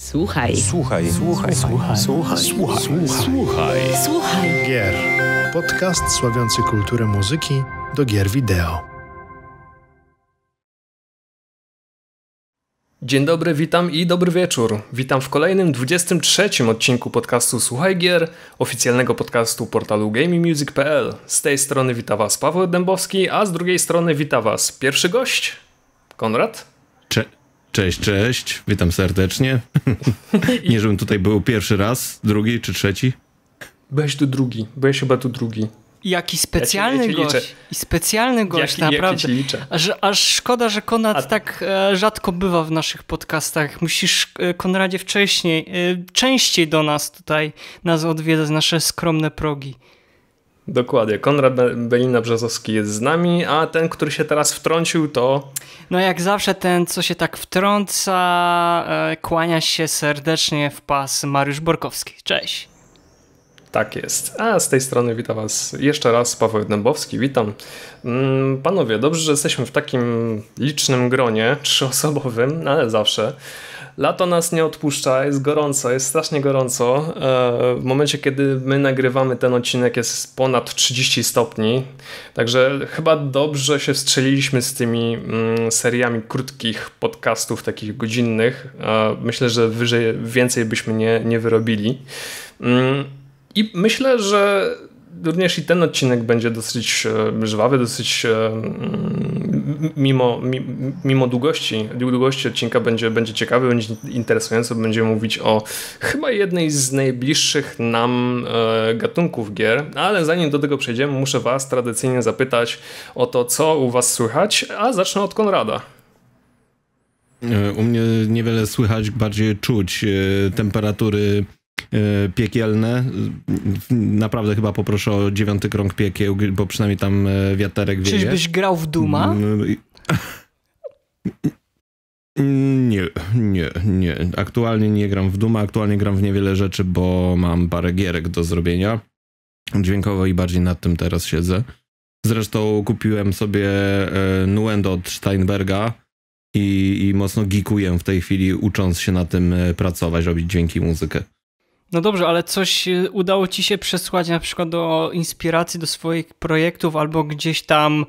Słuchaj. Słuchaj. Słuchaj. Słuchaj. Słuchaj. Słuchaj. Słuchaj. Słuchaj. Gier. Podcast sławiący kulturę muzyki do gier wideo. Dzień dobry, witam i dobry wieczór. Witam w kolejnym 23 odcinku podcastu Słuchaj Gier, oficjalnego podcastu portalu GamingMusic.pl. Z tej strony wita Was Paweł Dębowski, a z drugiej strony wita Was pierwszy gość, Konrad. Cze cześć, cześć. Witam serdecznie. Nie, żebym tutaj był pierwszy raz, drugi czy trzeci. Byłeś tu drugi, byłeś chyba tu drugi. Jaki specjalny ja ci, ja ci gość. I specjalny gość, Jaki- naprawdę. jaki. Aż, aż szkoda, że Konrad A- tak e, rzadko bywa w naszych podcastach. Musisz, e, Konradzie, wcześniej, e, częściej do nas tutaj nas odwiedzać, nasze skromne progi. Dokładnie, Konrad Be- Belina-Brzozowski jest z nami, a ten, który się teraz wtrącił to... No jak zawsze ten, co się tak wtrąca, e, kłania się serdecznie w pas Mariusz Borkowski. Cześć. Tak jest. A z tej strony witam Was jeszcze raz, Paweł Dębowski, witam. Mm, Panowie, dobrze, że jesteśmy w takim licznym gronie, trzyosobowym, ale zawsze. Lato nas nie odpuszcza, jest gorąco, jest strasznie gorąco. E, W momencie, kiedy my nagrywamy ten odcinek jest ponad 30 stopni, także chyba dobrze się wstrzeliliśmy z tymi mm, seriami krótkich podcastów, takich godzinnych. E, Myślę, że wyżej, więcej byśmy nie, nie wyrobili. Mm, i myślę, że również i ten odcinek będzie dosyć e, żwawy, dosyć e, mimo, mi- mimo długości, długości odcinka będzie, będzie ciekawy, będzie interesujący, bo będziemy mówić o chyba jednej z najbliższych nam e, gatunków gier, ale zanim do tego przejdziemy, muszę Was tradycyjnie zapytać o to, co u Was słychać, a zacznę od Konrada. U mnie niewiele słychać, bardziej czuć temperatury piekielne. Naprawdę chyba poproszę o dziewiąty krąg piekieł, bo przynajmniej tam e, wiaterek wieje. Czyżbyś grał w Duma? Mm, i- Nie, nie, nie. Aktualnie nie gram w Duma, aktualnie gram w niewiele rzeczy, bo mam parę gierek do zrobienia. Dźwiękowo i bardziej nad tym teraz siedzę. Zresztą kupiłem sobie e, Nuendo od Steinberga i, i mocno geekuję w tej chwili, ucząc się na tym e, pracować, robić dźwięki i muzykę. No dobrze, ale coś e, udało ci się przesłać na przykład do inspiracji do swoich projektów albo gdzieś tam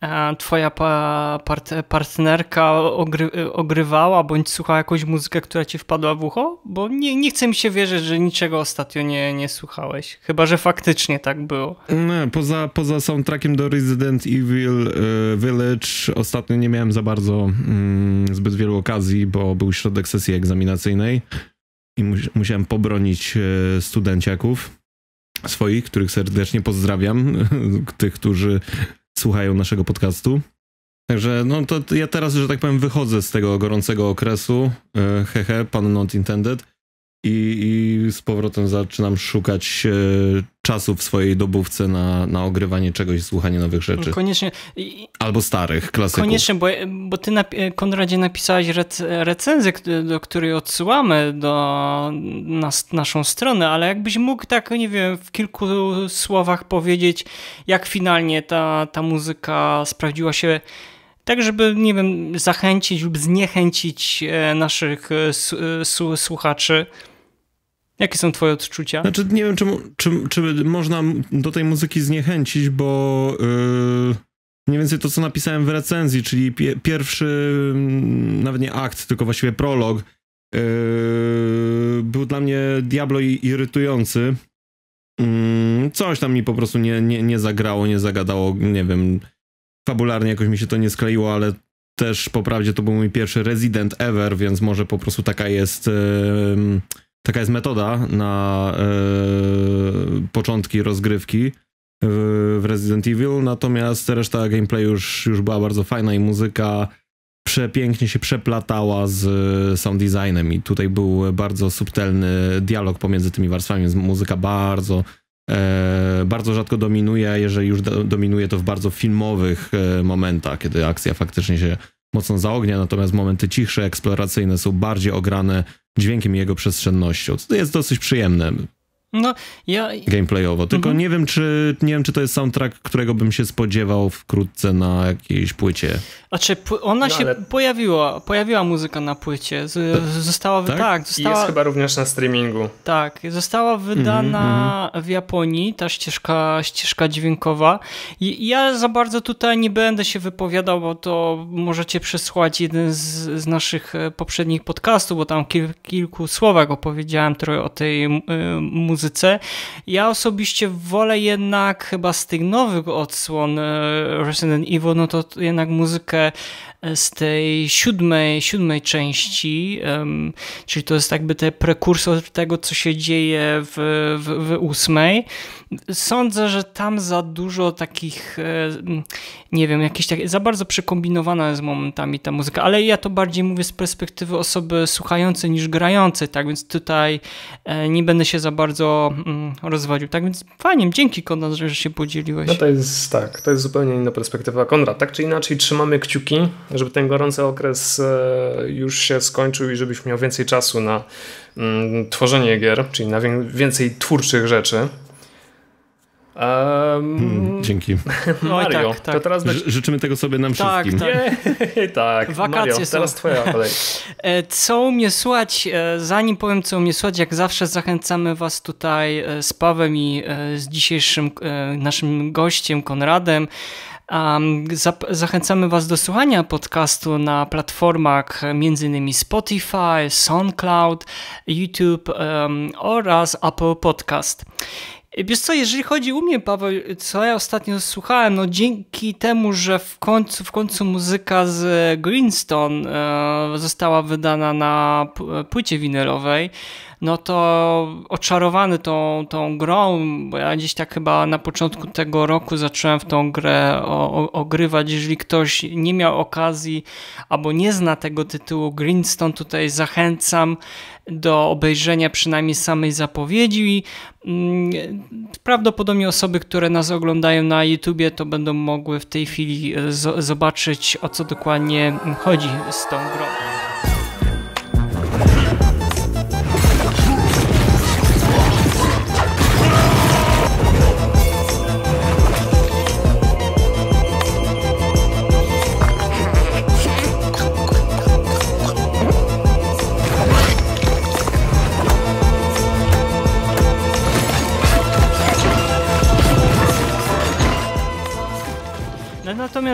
e, twoja pa, part, partnerka ogry, e, ogrywała bądź słuchała jakąś muzykę, która ci wpadła w ucho? Bo nie, nie chce mi się wierzyć, że niczego ostatnio nie, nie słuchałeś. Chyba, że faktycznie tak było. Nie, poza, poza soundtrackiem do Resident Evil e, Village ostatnio nie miałem za bardzo mm, zbyt wielu okazji, bo był środek sesji egzaminacyjnej i mus, musiałem pobronić e, studenciaków swoich, których serdecznie pozdrawiam, tych, którzy słuchają naszego podcastu. Także no to ja teraz, że tak powiem, wychodzę z tego gorącego okresu, e, hehe, pan not intended, i, i z powrotem zaczynam szukać e, czasu w swojej dobówce na, na ogrywanie czegoś, słuchanie nowych rzeczy. Koniecznie. Albo starych, klasyków. Koniecznie, bo, bo ty, napi- Konradzie, napisałeś rec recenzję, do której odsyłamy do nas, naszą stronę, ale jakbyś mógł tak, nie wiem, w kilku słowach powiedzieć, jak finalnie ta, ta muzyka sprawdziła się tak, żeby, nie wiem, zachęcić lub zniechęcić e, naszych e, słuchaczy. Jakie są twoje odczucia? Znaczy, nie wiem, czy, czy, czy można do tej muzyki zniechęcić, bo yy, mniej więcej to, co napisałem w recenzji, czyli pie, pierwszy, mm, nawet nie akt, tylko właściwie prolog, yy, był dla mnie diablo irytujący. Mm, coś tam mi po prostu nie, nie, nie zagrało, nie zagadało, nie wiem, fabularnie jakoś mi się to nie skleiło, ale też po prawdzie to był mój pierwszy Resident ever, więc może po prostu taka jest... Yy, taka jest metoda na e, początki rozgrywki w, Resident Evil, natomiast reszta gameplayu już, już była bardzo fajna i muzyka przepięknie się przeplatała z sound designem i tutaj był bardzo subtelny dialog pomiędzy tymi warstwami, więc muzyka bardzo e, bardzo rzadko dominuje, jeżeli już do, dominuje to w bardzo filmowych e, momentach, kiedy akcja faktycznie się mocno zaognia, natomiast momenty cichsze, eksploracyjne są bardziej ograne dźwiękiem i jego przestrzennością, co jest dosyć przyjemne. No, ja... Gameplayowo, tylko mhm. nie wiem, czy nie wiem, czy to jest soundtrack, którego bym się spodziewał wkrótce na jakiejś płycie. Znaczy, ona no, się ale... pojawiła, pojawiła muzyka na płycie. Z, została, tak? tak została... jest chyba również na streamingu. Tak, została wydana mm -hmm. w Japonii, ta ścieżka, ścieżka dźwiękowa. I ja za bardzo tutaj nie będę się wypowiadał, bo to możecie przesłuchać jeden z, z naszych e, poprzednich podcastów, bo tam kil, kilku słowach opowiedziałem trochę o tej y, muzyce. Ja osobiście wolę jednak chyba z tych nowych odsłon e, Resident Evil, no to jednak muzykę z tej siódmej, siódmej części, um, czyli to jest jakby ten prekursor tego, co się dzieje w, w, w ósmej. Sądzę, że tam za dużo takich, e, nie wiem, jakieś tak, za bardzo przekombinowana jest momentami ta muzyka, ale ja to bardziej mówię z perspektywy osoby słuchającej niż grającej, tak więc tutaj e, nie będę się za bardzo mm, rozwodził. Tak więc fajnie, dzięki Konrad, że się podzieliłeś. No to jest tak, to jest zupełnie inna perspektywa. Konrad, tak czy inaczej trzymamy kciuki, żeby ten gorący okres e, już się skończył i żebyś miał więcej czasu na mm, tworzenie gier, czyli na więcej twórczych rzeczy. Um, hmm, dzięki. Mario, tak, tak. to teraz życzymy tego sobie nam tak, wszystkim. Tak, tak. Wakacje Mario, teraz twoja kolej. E, co mnie słuchać? E, zanim powiem, co mnie słuchać, jak zawsze zachęcamy was tutaj z Pawem i z dzisiejszym naszym gościem Konradem Zachęcamy Was do słuchania podcastu na platformach m.in. Spotify, SoundCloud, YouTube oraz Apple Podcast. Wiesz co, jeżeli chodzi u mnie, Paweł, co ja ostatnio słuchałem, no dzięki temu, że w końcu, w końcu muzyka z Greenstone e, została wydana na płycie winylowej, no to oczarowany tą, tą grą, bo ja gdzieś tak chyba na początku tego roku zacząłem w tą grę ogrywać. Jeżeli ktoś nie miał okazji albo nie zna tego tytułu Greenstone, tutaj zachęcam do obejrzenia przynajmniej samej zapowiedzi. Mm, prawdopodobnie osoby, które nas oglądają na YouTubie, to będą mogły w tej chwili e, zobaczyć o co dokładnie chodzi z tą grą.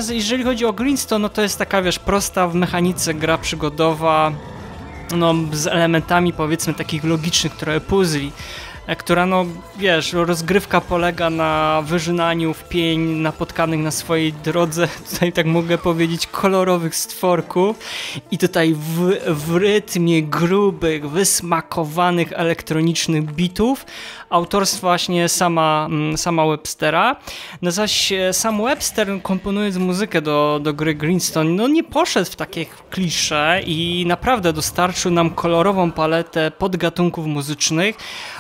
Natomiast jeżeli chodzi o Greenstone, no to jest taka, wiesz, prosta w mechanice gra przygodowa, no z elementami powiedzmy takich logicznych, które puzli. E, która no wiesz, rozgrywka polega na wyżynaniu w pień napotkanych na swojej drodze, tutaj tak mogę powiedzieć, kolorowych stworków i tutaj w, w rytmie grubych, wysmakowanych elektronicznych bitów autorstwa właśnie sama, mm, sama Webstera. No zaś e, sam Webster komponując muzykę do, do gry Greenstone, no nie poszedł w takie klisze i naprawdę dostarczył nam kolorową paletę podgatunków muzycznych,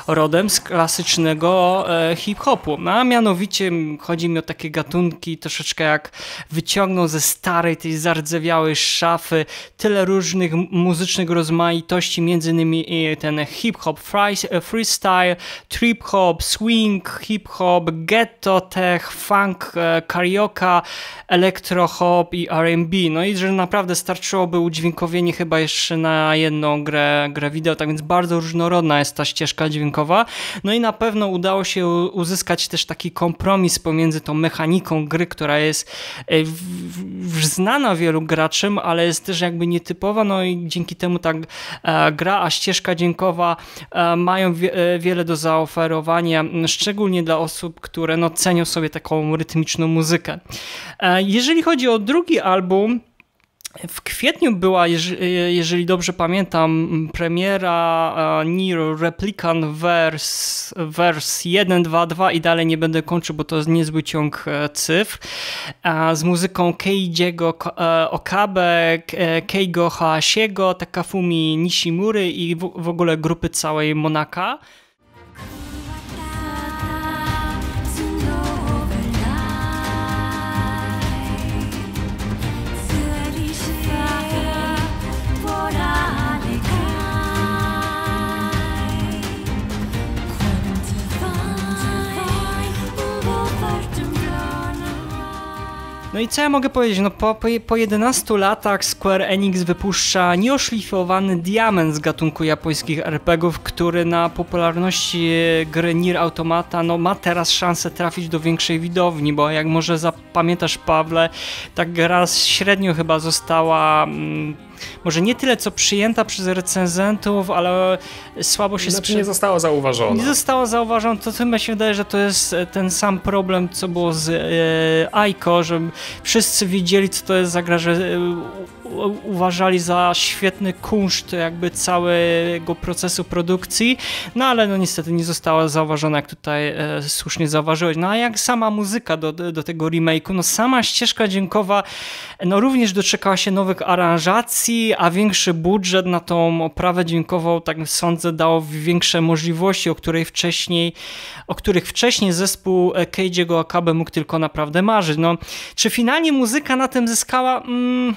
rodem z klasycznego e, hip-hopu. No, a mianowicie chodzi mi o takie gatunki troszeczkę jak wyciągnął ze starej, tej zardzewiałej szafy tyle różnych muzycznych rozmaitości, między innymi e, ten hip-hop, freestyle, trip-hop, swing, hip-hop, ghetto tech, funk, karaoke, elektro-hop i R&B. No i że naprawdę starczyłoby udźwiękowienie chyba jeszcze na jedną grę, grę wideo, tak więc bardzo różnorodna jest ta ścieżka dźwiękowa no i na pewno udało się uzyskać też taki kompromis pomiędzy tą mechaniką gry, która jest e, znana wielu graczom, ale jest też jakby nietypowa, no i dzięki temu tak gra, a ścieżka dźwiękowa e, mają wiele do zaoferowania, szczególnie dla osób, które no, cenią sobie taką rytmiczną muzykę. Jeżeli chodzi o drugi album, w kwietniu była, jeżeli dobrze pamiętam, premiera e, Nier Replicant Verse, Verse 1, 2, 2 i dalej nie będę kończył, bo to jest niezły ciąg e, cyfr. Z muzyką Keijiego e, Okabe, Keigo Haashiego, Takafumi Nishimury i w ogóle grupy całej Monaka. No i co ja mogę powiedzieć? No po, po, po 11 latach Square Enix wypuszcza nieoszlifowany diament z gatunku japońskich RPGów, który na popularności gry Nier Automata no, ma teraz szansę trafić do większej widowni, bo jak może zapamiętasz Pawle, ta gra średnio chyba została... Mm, może nie tyle co przyjęta przez recenzentów, ale słabo się znaczy nie została zauważona. Nie została zauważona, to chyba się wydaje, że to jest e, ten sam problem, co było z e, Aiko, że wszyscy wiedzieli, co to jest za gra, że e, uważali za świetny kunszt jakby całego procesu produkcji, no ale no niestety nie została zauważona, jak tutaj e, słusznie zauważyłeś. No a jak sama muzyka do, do tego remake'u, no sama ścieżka dźwiękowa no również doczekała się nowych aranżacji, a większy budżet na tą oprawę dźwiękową, tak sądzę, dał większe możliwości, o której wcześniej, o których wcześniej zespół Keiji'ego Akabe mógł tylko naprawdę marzyć. No, czy finalnie muzyka na tym zyskała? Mm,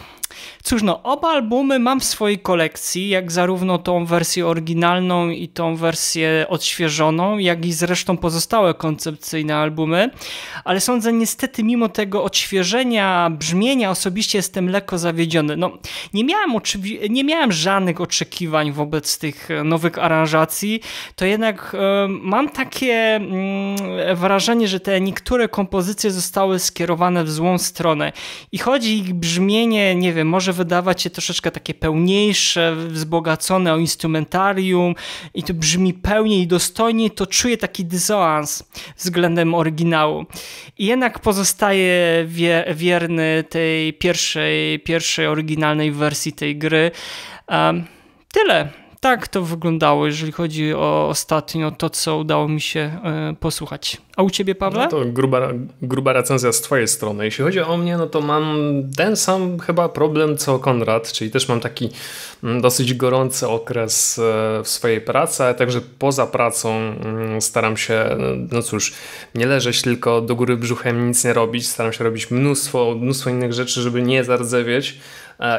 Cóż, no, oba albumy mam w swojej kolekcji, jak zarówno tą wersję oryginalną i tą wersję odświeżoną, jak i zresztą pozostałe koncepcyjne albumy, ale sądzę niestety mimo tego odświeżenia brzmienia osobiście jestem lekko zawiedziony. No, nie miałem, nie miałem żadnych oczekiwań wobec tych nowych aranżacji, to jednak e, mam takie mm, wrażenie, że te niektóre kompozycje zostały skierowane w złą stronę. I chodzi ich brzmienie, nie wiem, może wydawać się troszeczkę takie pełniejsze, wzbogacone o instrumentarium i to brzmi pełniej i dostojniej, to czuję taki dysonans względem oryginału. I jednak pozostaje wierny tej pierwszej, pierwszej oryginalnej wersji tej gry. Um, tyle tak to wyglądało, jeżeli chodzi o ostatnio to, co udało mi się y, posłuchać. A u ciebie, Pawle? No to gruba, gruba recenzja z twojej strony. Jeśli chodzi o mnie, no to mam ten sam chyba problem co Konrad, czyli też mam taki mm, dosyć gorący okres e, w swojej pracy, ale także poza pracą mm, staram się, no cóż, nie leżeć tylko do góry brzuchem, nic nie robić, staram się robić mnóstwo, mnóstwo innych rzeczy, żeby nie zardzewieć.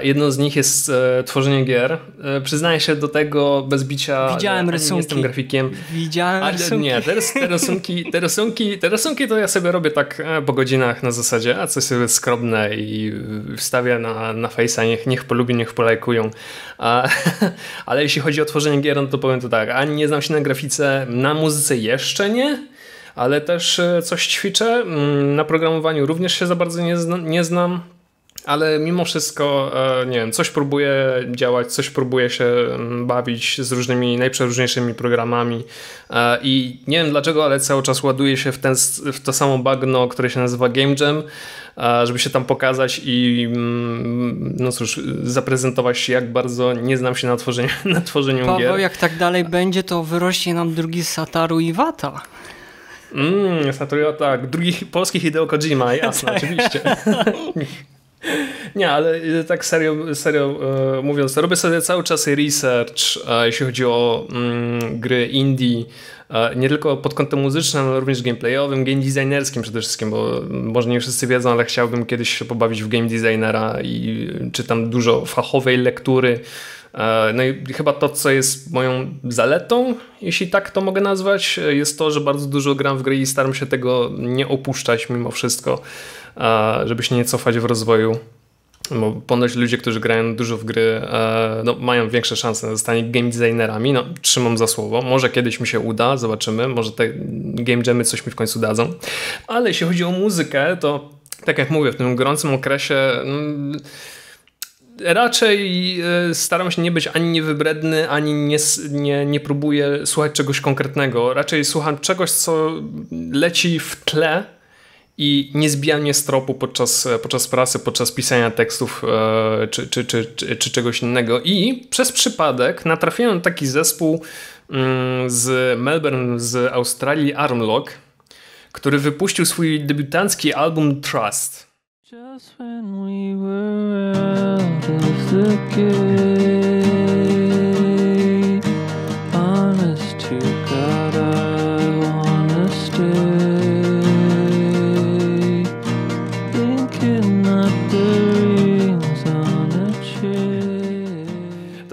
Jedną z nich jest e, tworzenie gier. E, przyznaję się do tego bez bicia. Widziałem rysunki. Nie jestem grafikiem. Widziałem ale rysunki. Nie, te, te, rysunki, te, rysunki, te rysunki to ja sobie robię tak e, po godzinach na zasadzie, a coś sobie skromne i wstawię na, na Face'a, niech, niech polubi, niech polajkują. A, ale jeśli chodzi o tworzenie gier, no to powiem to tak, ani nie znam się na grafice, na muzyce jeszcze nie, ale też coś ćwiczę. Mm, na programowaniu również się za bardzo nie, zna, nie znam ale mimo wszystko, e, nie wiem, coś próbuję działać, coś próbuję się mm, bawić z różnymi najprzeróżniejszymi programami e, i nie wiem dlaczego, ale cały czas ładuję się w, ten, w to samo bagno, które się nazywa Game Jam, e, żeby się tam pokazać i mm, no cóż, zaprezentować się, jak bardzo nie znam się na tworzeniu, na tworzeniu Paweł, gier. jak tak dalej będzie, to wyrośnie nam drugi Sataru Iwata. Mmm, Satoru, tak, drugi polski Hideo Kojima, jasne, oczywiście. Nie, ale y, tak serio, serio e, mówiąc, robię sobie cały czas research, e, jeśli chodzi o mm, gry indie, e, nie tylko pod kątem muzycznym, ale również gameplayowym, game designerskim przede wszystkim, bo może nie wszyscy wiedzą, ale chciałbym kiedyś się pobawić w game designera i czytam dużo fachowej lektury. No i chyba to, co jest moją zaletą, jeśli tak to mogę nazwać, jest to, że bardzo dużo gram w gry i staram się tego nie opuszczać mimo wszystko żeby się nie cofać w rozwoju. Bo ponoć ludzie, którzy grają dużo w gry, e, no, mają większe szanse na zostanie game designerami. No, trzymam za słowo. Może kiedyś mi się uda, zobaczymy. Może te game jamy coś mi w końcu dadzą. Ale jeśli chodzi o muzykę, to tak jak mówię, w tym gorącym okresie. Mm, raczej e, staram się nie być ani niewybredny, ani nie, nie, nie próbuję słuchać czegoś konkretnego. Raczej słucham czegoś, co leci w tle i nie zbija mnie z tropu podczas, podczas pracy, podczas pisania tekstów e, czy, czy, czy, czy, czy czegoś innego. I przez przypadek natrafiłem na taki zespół mm, z Melbourne, z Australii, Armlock, który wypuścił swój debiutancki album Trust. Just when we were the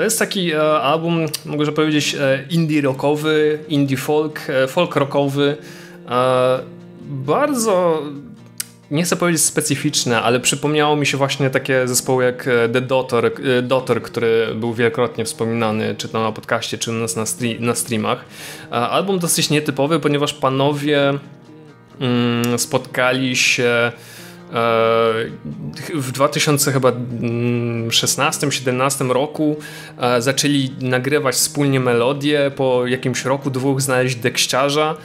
To jest taki e, album, mogę powiedzieć, e, indie rockowy, indie folk, e, folk rockowy. bardzo nie chcę powiedzieć specyficzne, ale przypomniało mi się właśnie takie zespoły jak The Daughter, który był wielokrotnie wspominany, czy to na podcaście, czy u nas na, na streamach. Album dosyć nietypowy, ponieważ panowie mm, spotkali się w 2016-17 roku zaczęli nagrywać wspólnie melodie, po jakimś roku, dwóch znaleźć dekściarza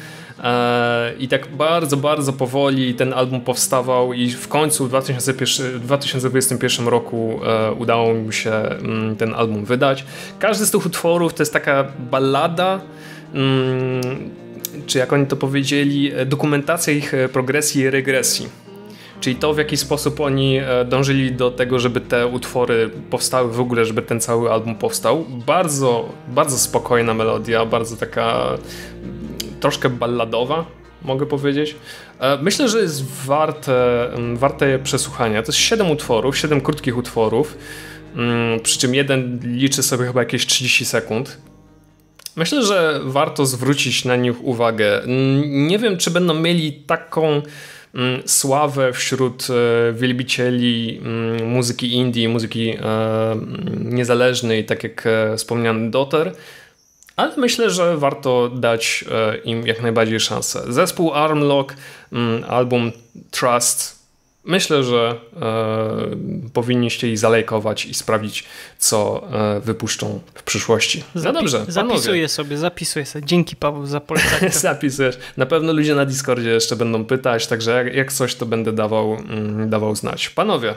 i tak bardzo, bardzo powoli ten album powstawał i w końcu w 2001, 2021 roku udało mi się mm, ten album wydać. Każdy z tych utworów to jest taka ballada mm, czy jak oni to powiedzieli, dokumentacja ich progresji i regresji. Czyli to, w jaki sposób oni e, dążyli do tego, żeby te utwory powstały w ogóle, żeby ten cały album powstał. Bardzo, bardzo spokojna melodia, bardzo taka mm, troszkę balladowa, mogę powiedzieć. E, myślę, że jest warte, mm, warte przesłuchania. To jest 7 utworów, 7 krótkich utworów, mm, przy czym jeden liczy sobie chyba jakieś 30 sekund. Myślę, że warto zwrócić na nich uwagę. Nie wiem, czy będą mieli taką sławę wśród e, wielbicieli mm, muzyki indie, muzyki e, niezależnej, tak jak e, wspomniany Dotter, ale myślę, że warto dać im jak najbardziej szansę. Zespół Armlock, mm, album Trust Myślę, że e, powinniście ich zalejkować i sprawdzić, co e, wypuszczą w przyszłości. No Zapi dobrze, panowie. Zapisuję sobie, zapisuję sobie. Dzięki Paweł za polecenie. Zapisujesz. Na pewno ludzie na Discordzie jeszcze będą pytać, także jak, jak coś, to będę dawał, mm, dawał znać. Panowie,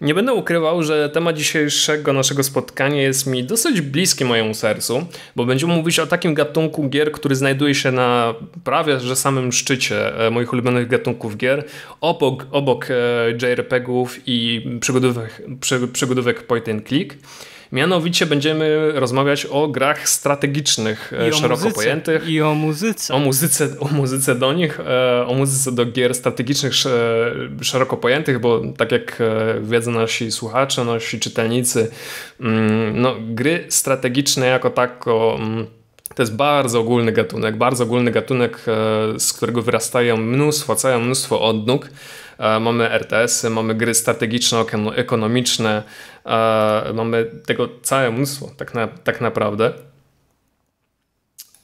nie będę ukrywał, że temat dzisiejszego naszego spotkania jest mi dosyć bliski mojemu sercu, bo będziemy mówić o takim gatunku gier, który znajduje się na prawie że samym szczycie e, moich ulubionych gatunków gier, obok, obok e, JRPG-ów i przygodówek, przygodówek point and click. Mianowicie będziemy rozmawiać o grach strategicznych, I szeroko muzyce, pojętych. I o muzyce. O muzyce, o muzyce do nich, e, o muzyce do gier strategicznych szeroko pojętych, bo tak jak e, wiedzą nasi słuchacze, nasi czytelnicy, mm, no, gry strategiczne jako tako mm, to jest bardzo ogólny gatunek, bardzo ogólny gatunek, e, z którego wyrastają mnóstwo, całe mnóstwo odnóg. Mamy RTS-y, mamy gry strategiczno-ekonomiczne, mamy tego całe mnóstwo tak, na, tak naprawdę.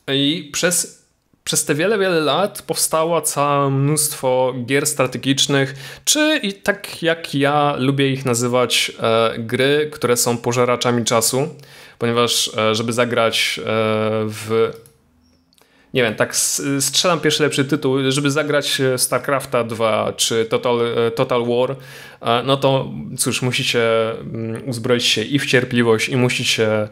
I przez, przez te wiele, wiele lat powstało całe mnóstwo gier strategicznych, czy i tak jak ja lubię ich nazywać, e, gry, które są pożeraczami czasu, ponieważ e, żeby zagrać e, w nie wiem, tak strzelam pierwszy lepszy tytuł, żeby zagrać e, StarCrafta 2 czy Total, e, Total War, no to cóż, musicie mm, uzbroić się i w cierpliwość i musicie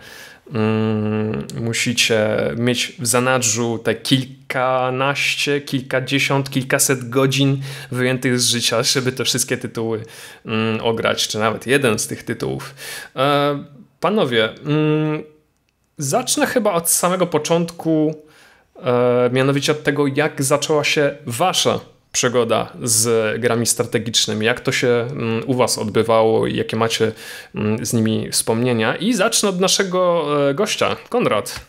mm, musicie mieć w zanadrzu te kilkanaście, kilkadziesiąt, kilkaset godzin wyjętych z życia, żeby te wszystkie tytuły mm, ograć, czy nawet jeden z tych tytułów. E, panowie, zacznę chyba od samego początku E, mianowicie od tego, jak zaczęła się wasza przygoda z grami strategicznymi, jak to się mm, u was odbywało i jakie macie mm, z nimi wspomnienia. I zacznę od naszego e, gościa, Konrad.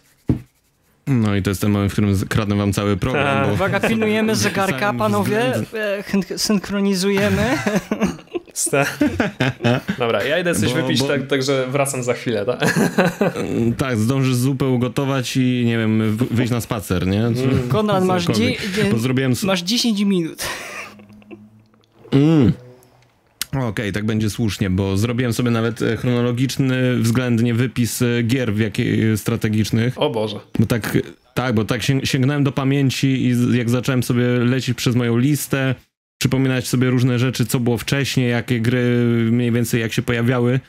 No i to jest ten moment, w którym kradnę wam cały program. Tak. Bo... Uwaga, pilnujemy zegarka, panowie, e, Dobra, ja idę coś bo, wypić, bo... tak, także wracam za chwilę, tak? tak, zdążysz zupę ugotować i nie wiem, wyjść na spacer, nie? Mm. Konrad, masz, dzie- zrobiłem... masz 10 minut. Mm. Okej, okay, tak będzie słusznie, bo zrobiłem sobie nawet e, chronologiczny względnie wypis e, gier w jakie, strategicznych. O Boże. Bo tak, tak, bo tak sięgnąłem do pamięci i jak zacząłem sobie lecieć przez moją listę, przypominać sobie różne rzeczy, co było wcześniej, jakie gry mniej więcej jak się pojawiały,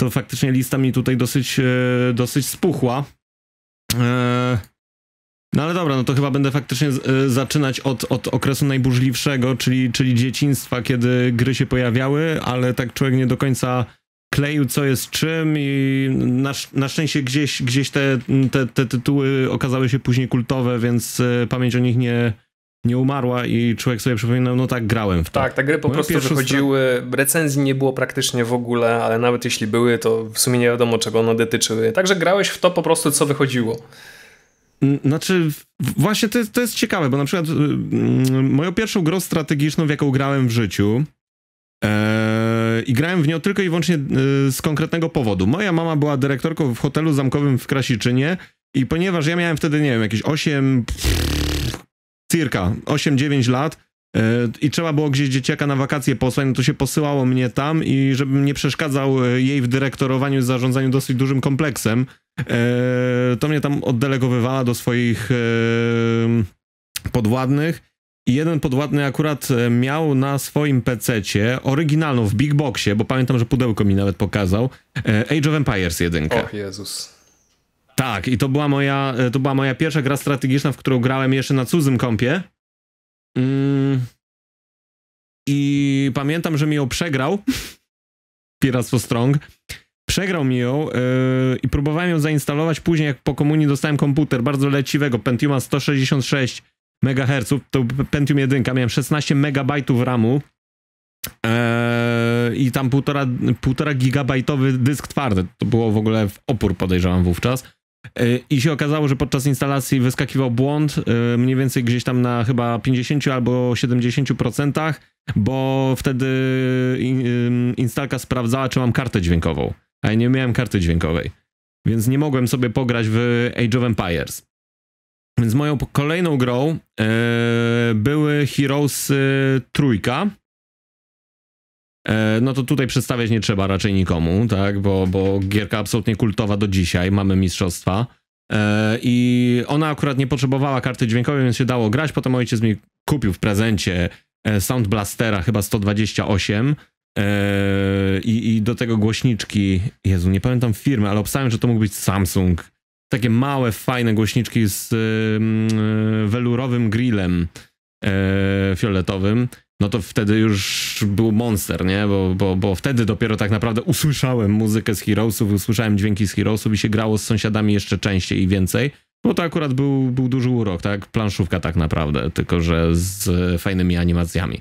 to faktycznie lista mi tutaj dosyć, e, dosyć spuchła. E, no ale dobra, no to chyba będę faktycznie e, zaczynać od, od okresu najburzliwszego, czyli, czyli dzieciństwa, kiedy gry się pojawiały, ale tak człowiek nie do końca kleił, co jest czym i na, na szczęście gdzieś, gdzieś te, te, te tytuły okazały się później kultowe, więc pamięć o nich nie, nie umarła i człowiek sobie przypominał, no tak, grałem w to. Tak, te gry po Moje prostu wychodziły, recenzji nie było praktycznie w ogóle, ale nawet jeśli były, to w sumie nie wiadomo czego one dotyczyły. Także grałeś w to po prostu, co wychodziło. Znaczy, właśnie to jest, to jest ciekawe, bo na przykład moją pierwszą grą strategiczną, w jaką grałem w życiu, I grałem w nią tylko i wyłącznie z konkretnego powodu. Moja mama była dyrektorką w hotelu zamkowym w Krasiczynie i ponieważ ja miałem wtedy, nie wiem, jakieś 8, circa 8-9 lat, i trzeba było gdzieś dzieciaka na wakacje posłać, no to się posyłało mnie tam i żebym nie przeszkadzał jej w dyrektorowaniu i zarządzaniu dosyć dużym kompleksem, to mnie tam oddelegowywała do swoich podwładnych i jeden podwładny akurat miał na swoim PC-cie oryginalną w Big Boxie, bo pamiętam, że pudełko mi nawet pokazał, Age of Empires 1. Och Jezus. Tak, i to była moja, to była moja pierwsza gra strategiczna, w którą grałem jeszcze na cudzym kompie. Mm. I pamiętam, że mi ją przegrał. Piractwo Strong. Przegrał mi ją yy, i próbowałem ją zainstalować później, jak po komunii dostałem komputer bardzo leciwego, Pentiuma 166 MHz, to Pentium 1, miałem 16 MB RAMu yy, i tam półtora, półtora gigabajtowy dysk twardy. To było w ogóle w opór, podejrzewam wówczas. Y, I się okazało, że podczas instalacji wyskakiwał błąd, y, mniej więcej gdzieś tam na chyba 50 albo 70%, bo wtedy instalka sprawdzała, czy mam kartę dźwiękową, a ja nie miałem karty dźwiękowej. Więc nie mogłem sobie pograć w Age of Empires. Więc moją kolejną grą yy, były Heroes trójka, E, no to tutaj przedstawiać nie trzeba raczej nikomu, tak, bo, bo gierka absolutnie kultowa do dzisiaj, mamy mistrzostwa. E, I ona akurat nie potrzebowała karty dźwiękowej, więc się dało grać. Potem ojciec mi kupił w prezencie e, Sound Blastera, chyba 128. I, I do tego głośniczki, Jezu, nie pamiętam firmy, ale obstałem, że to mógł być Samsung. Takie małe, fajne głośniczki z welurowym grillem fioletowym no to wtedy już był monster, nie? Bo, bo, bo wtedy dopiero tak naprawdę usłyszałem muzykę z Heroesów, usłyszałem dźwięki z Heroesów i się grało z sąsiadami jeszcze częściej i więcej. Bo to akurat był, był duży urok, tak? Planszówka tak naprawdę, tylko że z fajnymi animacjami.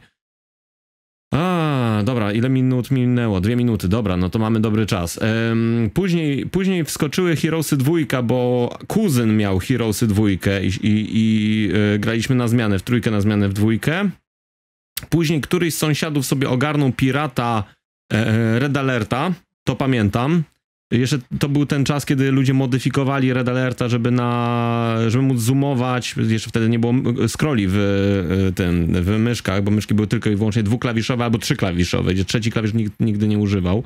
A, dobra, ile minut minęło? Dwie minuty, dobra, no to mamy dobry czas. Ehm, później, później wskoczyły Heroesy dwójka, bo kuzyn miał Heroesy dwójkę i, i, i e, graliśmy na zmianę, w trójkę na zmianę w dwójkę. Później któryś z sąsiadów sobie ogarnął pirata e, e, Red Alerta, to pamiętam. Jeszcze to był ten czas, kiedy ludzie modyfikowali Red Alerta, żeby na, żeby móc zoomować. Jeszcze wtedy nie było scrolli w e, tym, w myszkach, bo myszki były tylko i wyłącznie dwuklawiszowe albo trzyklawiszowe, gdzie trzeci klawisz nikt nigdy nie używał.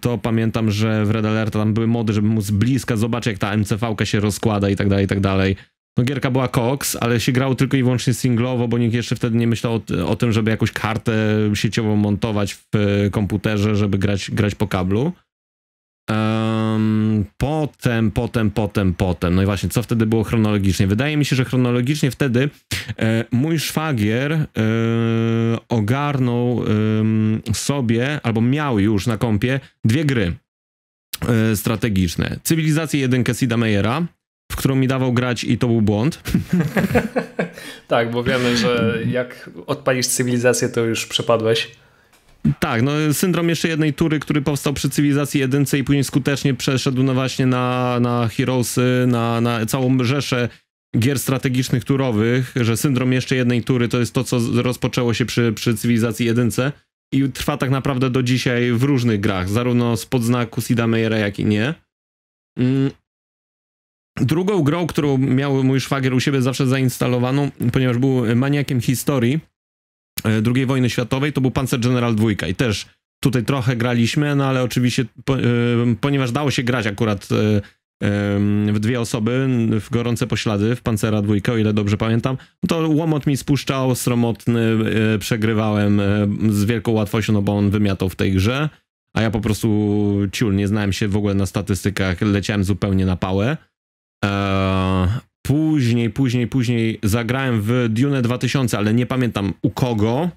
to pamiętam, że w Red Alerta tam były mody, żeby móc bliska zobaczyć, jak ta MCV się rozkłada i tak dalej, i tak dalej. No gierka była Cox, ale się grało tylko i wyłącznie singlowo, bo nikt jeszcze wtedy nie myślał o, o tym, żeby jakąś kartę sieciową montować w e, komputerze, żeby grać, grać po kablu. Um, potem, potem, potem, potem. No i właśnie, co wtedy było chronologicznie? Wydaje mi się, że chronologicznie wtedy e, mój szwagier e, ogarnął e, sobie, albo miał już na kompie dwie gry e, strategiczne. Cywilizację 1 Sida Meyera w którą mi dawał grać i to był błąd. tak, bo wiemy, że jak odpalisz cywilizację, to już przepadłeś. Tak, no syndrom jeszcze jednej tury, który powstał przy cywilizacji jedynce i później skutecznie przeszedł no właśnie na, na Heroesy, na, na całą rzeszę gier strategicznych turowych, że syndrom jeszcze jednej tury to jest to, co rozpoczęło się przy, przy cywilizacji jedynce i trwa tak naprawdę do dzisiaj w różnych grach, zarówno z podznaku Sida Meyera, jak i nie. Drugą grą, którą miał mój szwagier u siebie zawsze zainstalowaną, ponieważ był maniakiem historii e, II wojny światowej, to był Panzer General 2 i też tutaj trochę graliśmy, no ale oczywiście e, ponieważ dało się grać akurat e, w dwie osoby w gorące poślady w Pancera 2, o ile dobrze pamiętam, no to łomot mi spuszczał, stromotny, przegrywałem z wielką łatwością, no bo on wymiatał w tej grze, a ja po prostu ciul, nie znałem się w ogóle na statystykach, leciałem zupełnie na pałę. Eee, później, później, później zagrałem w Dune 2000, ale nie pamiętam u kogo.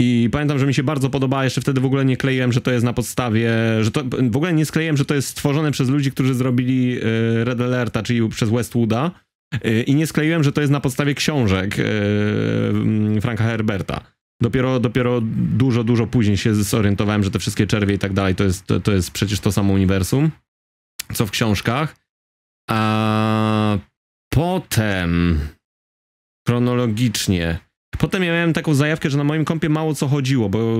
I pamiętam, że mi się bardzo podobała, jeszcze wtedy w ogóle nie kleiłem, że to jest na podstawie, że to w ogóle nie skleiłem, że to jest stworzone przez ludzi, którzy zrobili e, Red Alerta, czyli przez Westwooda. E, I nie skleiłem, że to jest na podstawie książek e, Franka Herberta. Dopiero, dopiero dużo, dużo później się zorientowałem, że te wszystkie czerwie i tak dalej to jest, to, to jest przecież to samo uniwersum, co w książkach. A potem chronologicznie Potem ja miałem taką zajawkę, że na moim kompie mało co chodziło, bo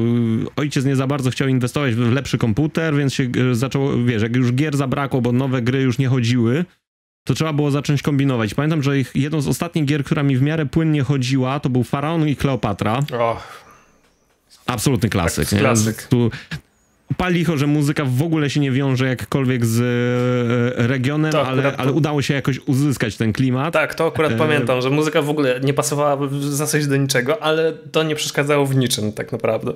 ojciec nie za bardzo chciał inwestować w lepszy komputer, więc się e, zaczęło, wiesz, jak już gier zabrakło, bo nowe gry już nie chodziły, to trzeba było zacząć kombinować. Pamiętam, że jedną z ostatnich gier, która mi w miarę płynnie chodziła, to był Faraon i Kleopatra. Och. Absolutny klasyk. Tak, klasyk. Tu, palicho, że muzyka w ogóle się nie wiąże jakkolwiek z e, regionem, ale, ale udało się jakoś uzyskać ten klimat. Tak, to akurat e... pamiętam, że muzyka w ogóle nie pasowała w zasadzie do niczego, ale to nie przeszkadzało w niczym tak naprawdę.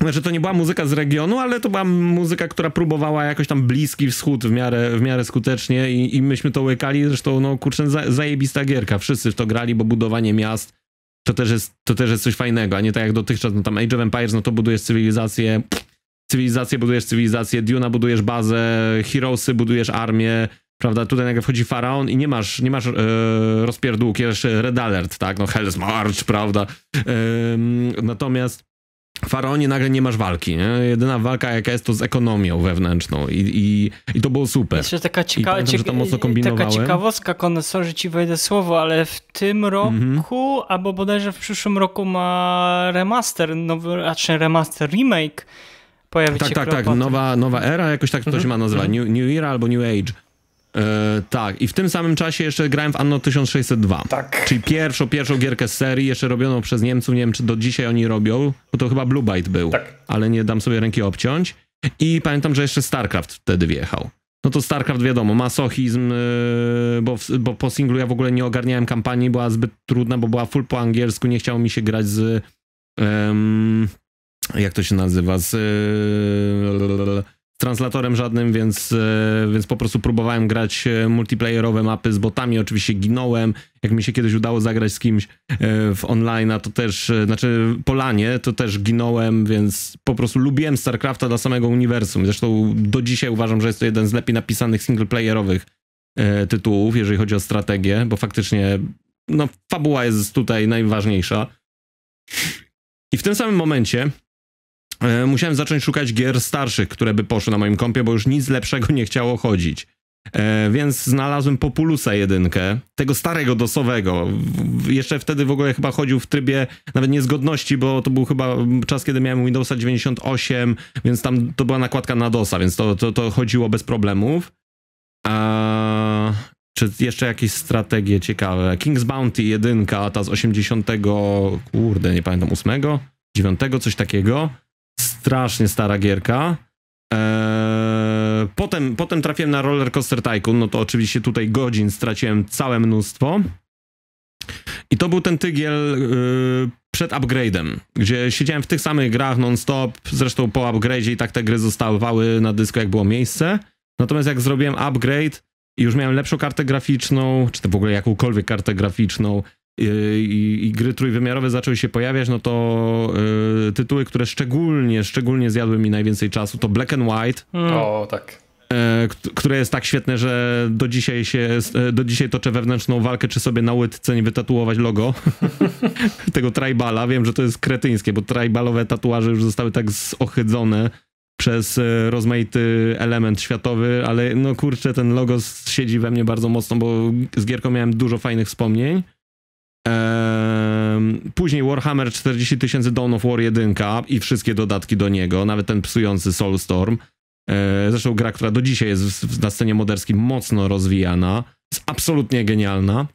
Znaczy to nie była muzyka z regionu, ale to była muzyka, która próbowała jakoś tam bliski wschód w miarę, w miarę skutecznie i, i myśmy to łykali. Zresztą, no kurczę, zajebista gierka. Wszyscy w to grali, bo budowanie miast to też jest, to też jest coś fajnego, a nie tak jak dotychczas, no tam Age of Empires, no to budujesz cywilizację, cywilizację budujesz cywilizację, Duna budujesz bazę, Heroesy budujesz armię, prawda, tutaj nagle wchodzi Faraon i nie masz, nie masz e, rozpierdółki, jeszcze Red Alert, tak, no Hell's March, prawda, e, natomiast w Faraonie nagle nie masz walki, nie? Jedyna walka jaka jest to z ekonomią wewnętrzną i, i, i to było super. Jeszcze taka, cieka pamiętam, cieka mocno taka ciekawostka, konesorze ci wejdę słowo, ale w tym roku, mm -hmm. albo bodajże w przyszłym roku ma remaster, nowy, znaczy remaster, remake pojawić tak, się Tak, tak, tak, nowa, nowa era, jakoś tak to -hmm. się ma nazywać, mhm. New, New Era albo New Age. E, tak, i w tym samym czasie jeszcze grałem w Anno 1602. Tak. Czyli pierwszą, pierwszą gierkę z serii, jeszcze robioną przez Niemców. Nie wiem, czy do dzisiaj oni robią, bo to chyba Blue Byte był. Tak. Ale nie dam sobie ręki obciąć. I pamiętam, że jeszcze StarCraft wtedy wjechał. No to StarCraft wiadomo, masochizm, yy, bo, bo po singlu ja w ogóle nie ogarniałem kampanii, była zbyt trudna, bo była full po angielsku, nie chciało mi się grać z. Um, jak to się nazywa? Z. Yy, translatorem żadnym, więc, e, więc po prostu próbowałem grać e, multiplayerowe mapy z botami, oczywiście ginąłem, jak mi się kiedyś udało zagrać z kimś e, w online, to też, znaczy Polanie, to też ginąłem, więc po prostu lubiłem StarCrafta dla samego uniwersum. Zresztą do dzisiaj uważam, że jest to jeden z lepiej napisanych singleplayerowych tytułów, jeżeli chodzi o strategię, bo faktycznie no, fabuła jest tutaj najważniejsza. I w tym samym momencie E, musiałem zacząć szukać gier starszych, które by poszły na moim kompie, bo już nic lepszego nie chciało chodzić. E, więc znalazłem Populusa jedynkę, tego starego dosowego. Jeszcze wtedy w ogóle chyba chodził w trybie nawet niezgodności, bo to był chyba czas, kiedy miałem Windowsa 98, więc tam to była nakładka na DOSa, więc to, to, to chodziło bez problemów. A, czy jeszcze jakieś strategie ciekawe? King's Bounty jedynka, ta z 80, kurde, nie pamiętam, 8, 9, coś takiego strasznie stara gierka. Eee, potem, potem trafiłem na Roller Coaster Tycoon, no to oczywiście tutaj godzin straciłem całe mnóstwo. I to był ten tygiel yy, przed upgrade'em, gdzie siedziałem w tych samych grach non-stop, zresztą po upgrade'zie i tak te gry zostawały na dysku jak było miejsce. Natomiast jak zrobiłem upgrade i już miałem lepszą kartę graficzną, czy to w ogóle jakąkolwiek kartę graficzną, i, i, gry trójwymiarowe zaczęły się pojawiać, no to y, tytuły, które szczególnie, szczególnie zjadły mi najwięcej czasu, to Black and White. Mm. O, tak. E, które jest tak świetne, że do dzisiaj się, e, do dzisiaj toczę wewnętrzną walkę, czy sobie na łydce nie wytatuować logo tego tribala. Wiem, że to jest kretyńskie, bo tribalowe tatuaże już zostały tak zohydzone przez rozmaity element światowy, ale no kurczę, ten logo siedzi we mnie bardzo mocno, bo z gierką miałem dużo fajnych wspomnień. Później Warhammer 40 tysięcy Dawn of War 1 i wszystkie dodatki do niego, nawet ten psujący Soulstorm. E, zresztą gra, która do dzisiaj jest na scenie moderskiej mocno rozwijana. Jest absolutnie genialna.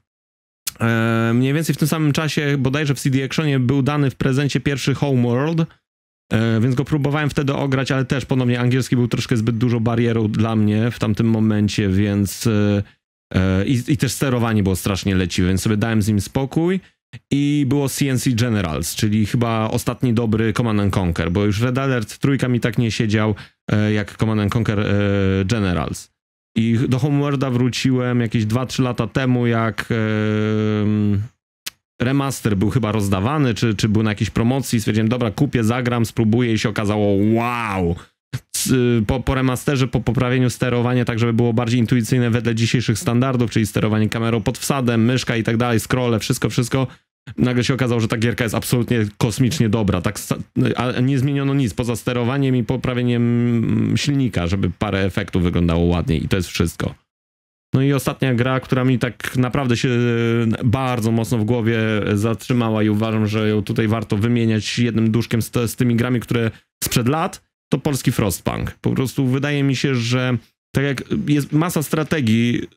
E, mniej więcej w tym samym czasie, bodajże w CD Actionie był dany w prezencie pierwszy Homeworld, e, więc go próbowałem wtedy ograć, ale też ponownie angielski był troszkę zbyt dużo barierą dla mnie w tamtym momencie, więc I, I, też sterowanie było strasznie leciwe, więc sobie dałem z nim spokój. I było CNC Generals, czyli chyba ostatni dobry Command Conquer, bo już Red Alert trójka mi tak nie siedział e, jak Command Conquer e, Generals. I do Homeworlda wróciłem jakieś 2-3 lata temu, jak remaster był chyba rozdawany, czy, czy był na jakiejś promocji. Stwierdziłem, dobra, kupię, zagram, spróbuję i się okazało, wow, po, po remasterze, po poprawieniu sterowania, tak żeby było bardziej intuicyjne wedle dzisiejszych standardów, czyli sterowanie kamerą pod wsadem, myszka i tak dalej, scrolle, wszystko, wszystko, nagle się okazało, że ta gierka jest absolutnie kosmicznie dobra, tak, a nie zmieniono nic poza sterowaniem i poprawieniem silnika, żeby parę efektów wyglądało ładniej i to jest wszystko. No i ostatnia gra, która mi tak naprawdę się bardzo mocno w głowie zatrzymała i uważam, że ją tutaj warto wymieniać jednym duszkiem z, z tymi grami, które sprzed lat, to polski Frostpunk. Po prostu wydaje mi się, że tak jak jest masa strategii,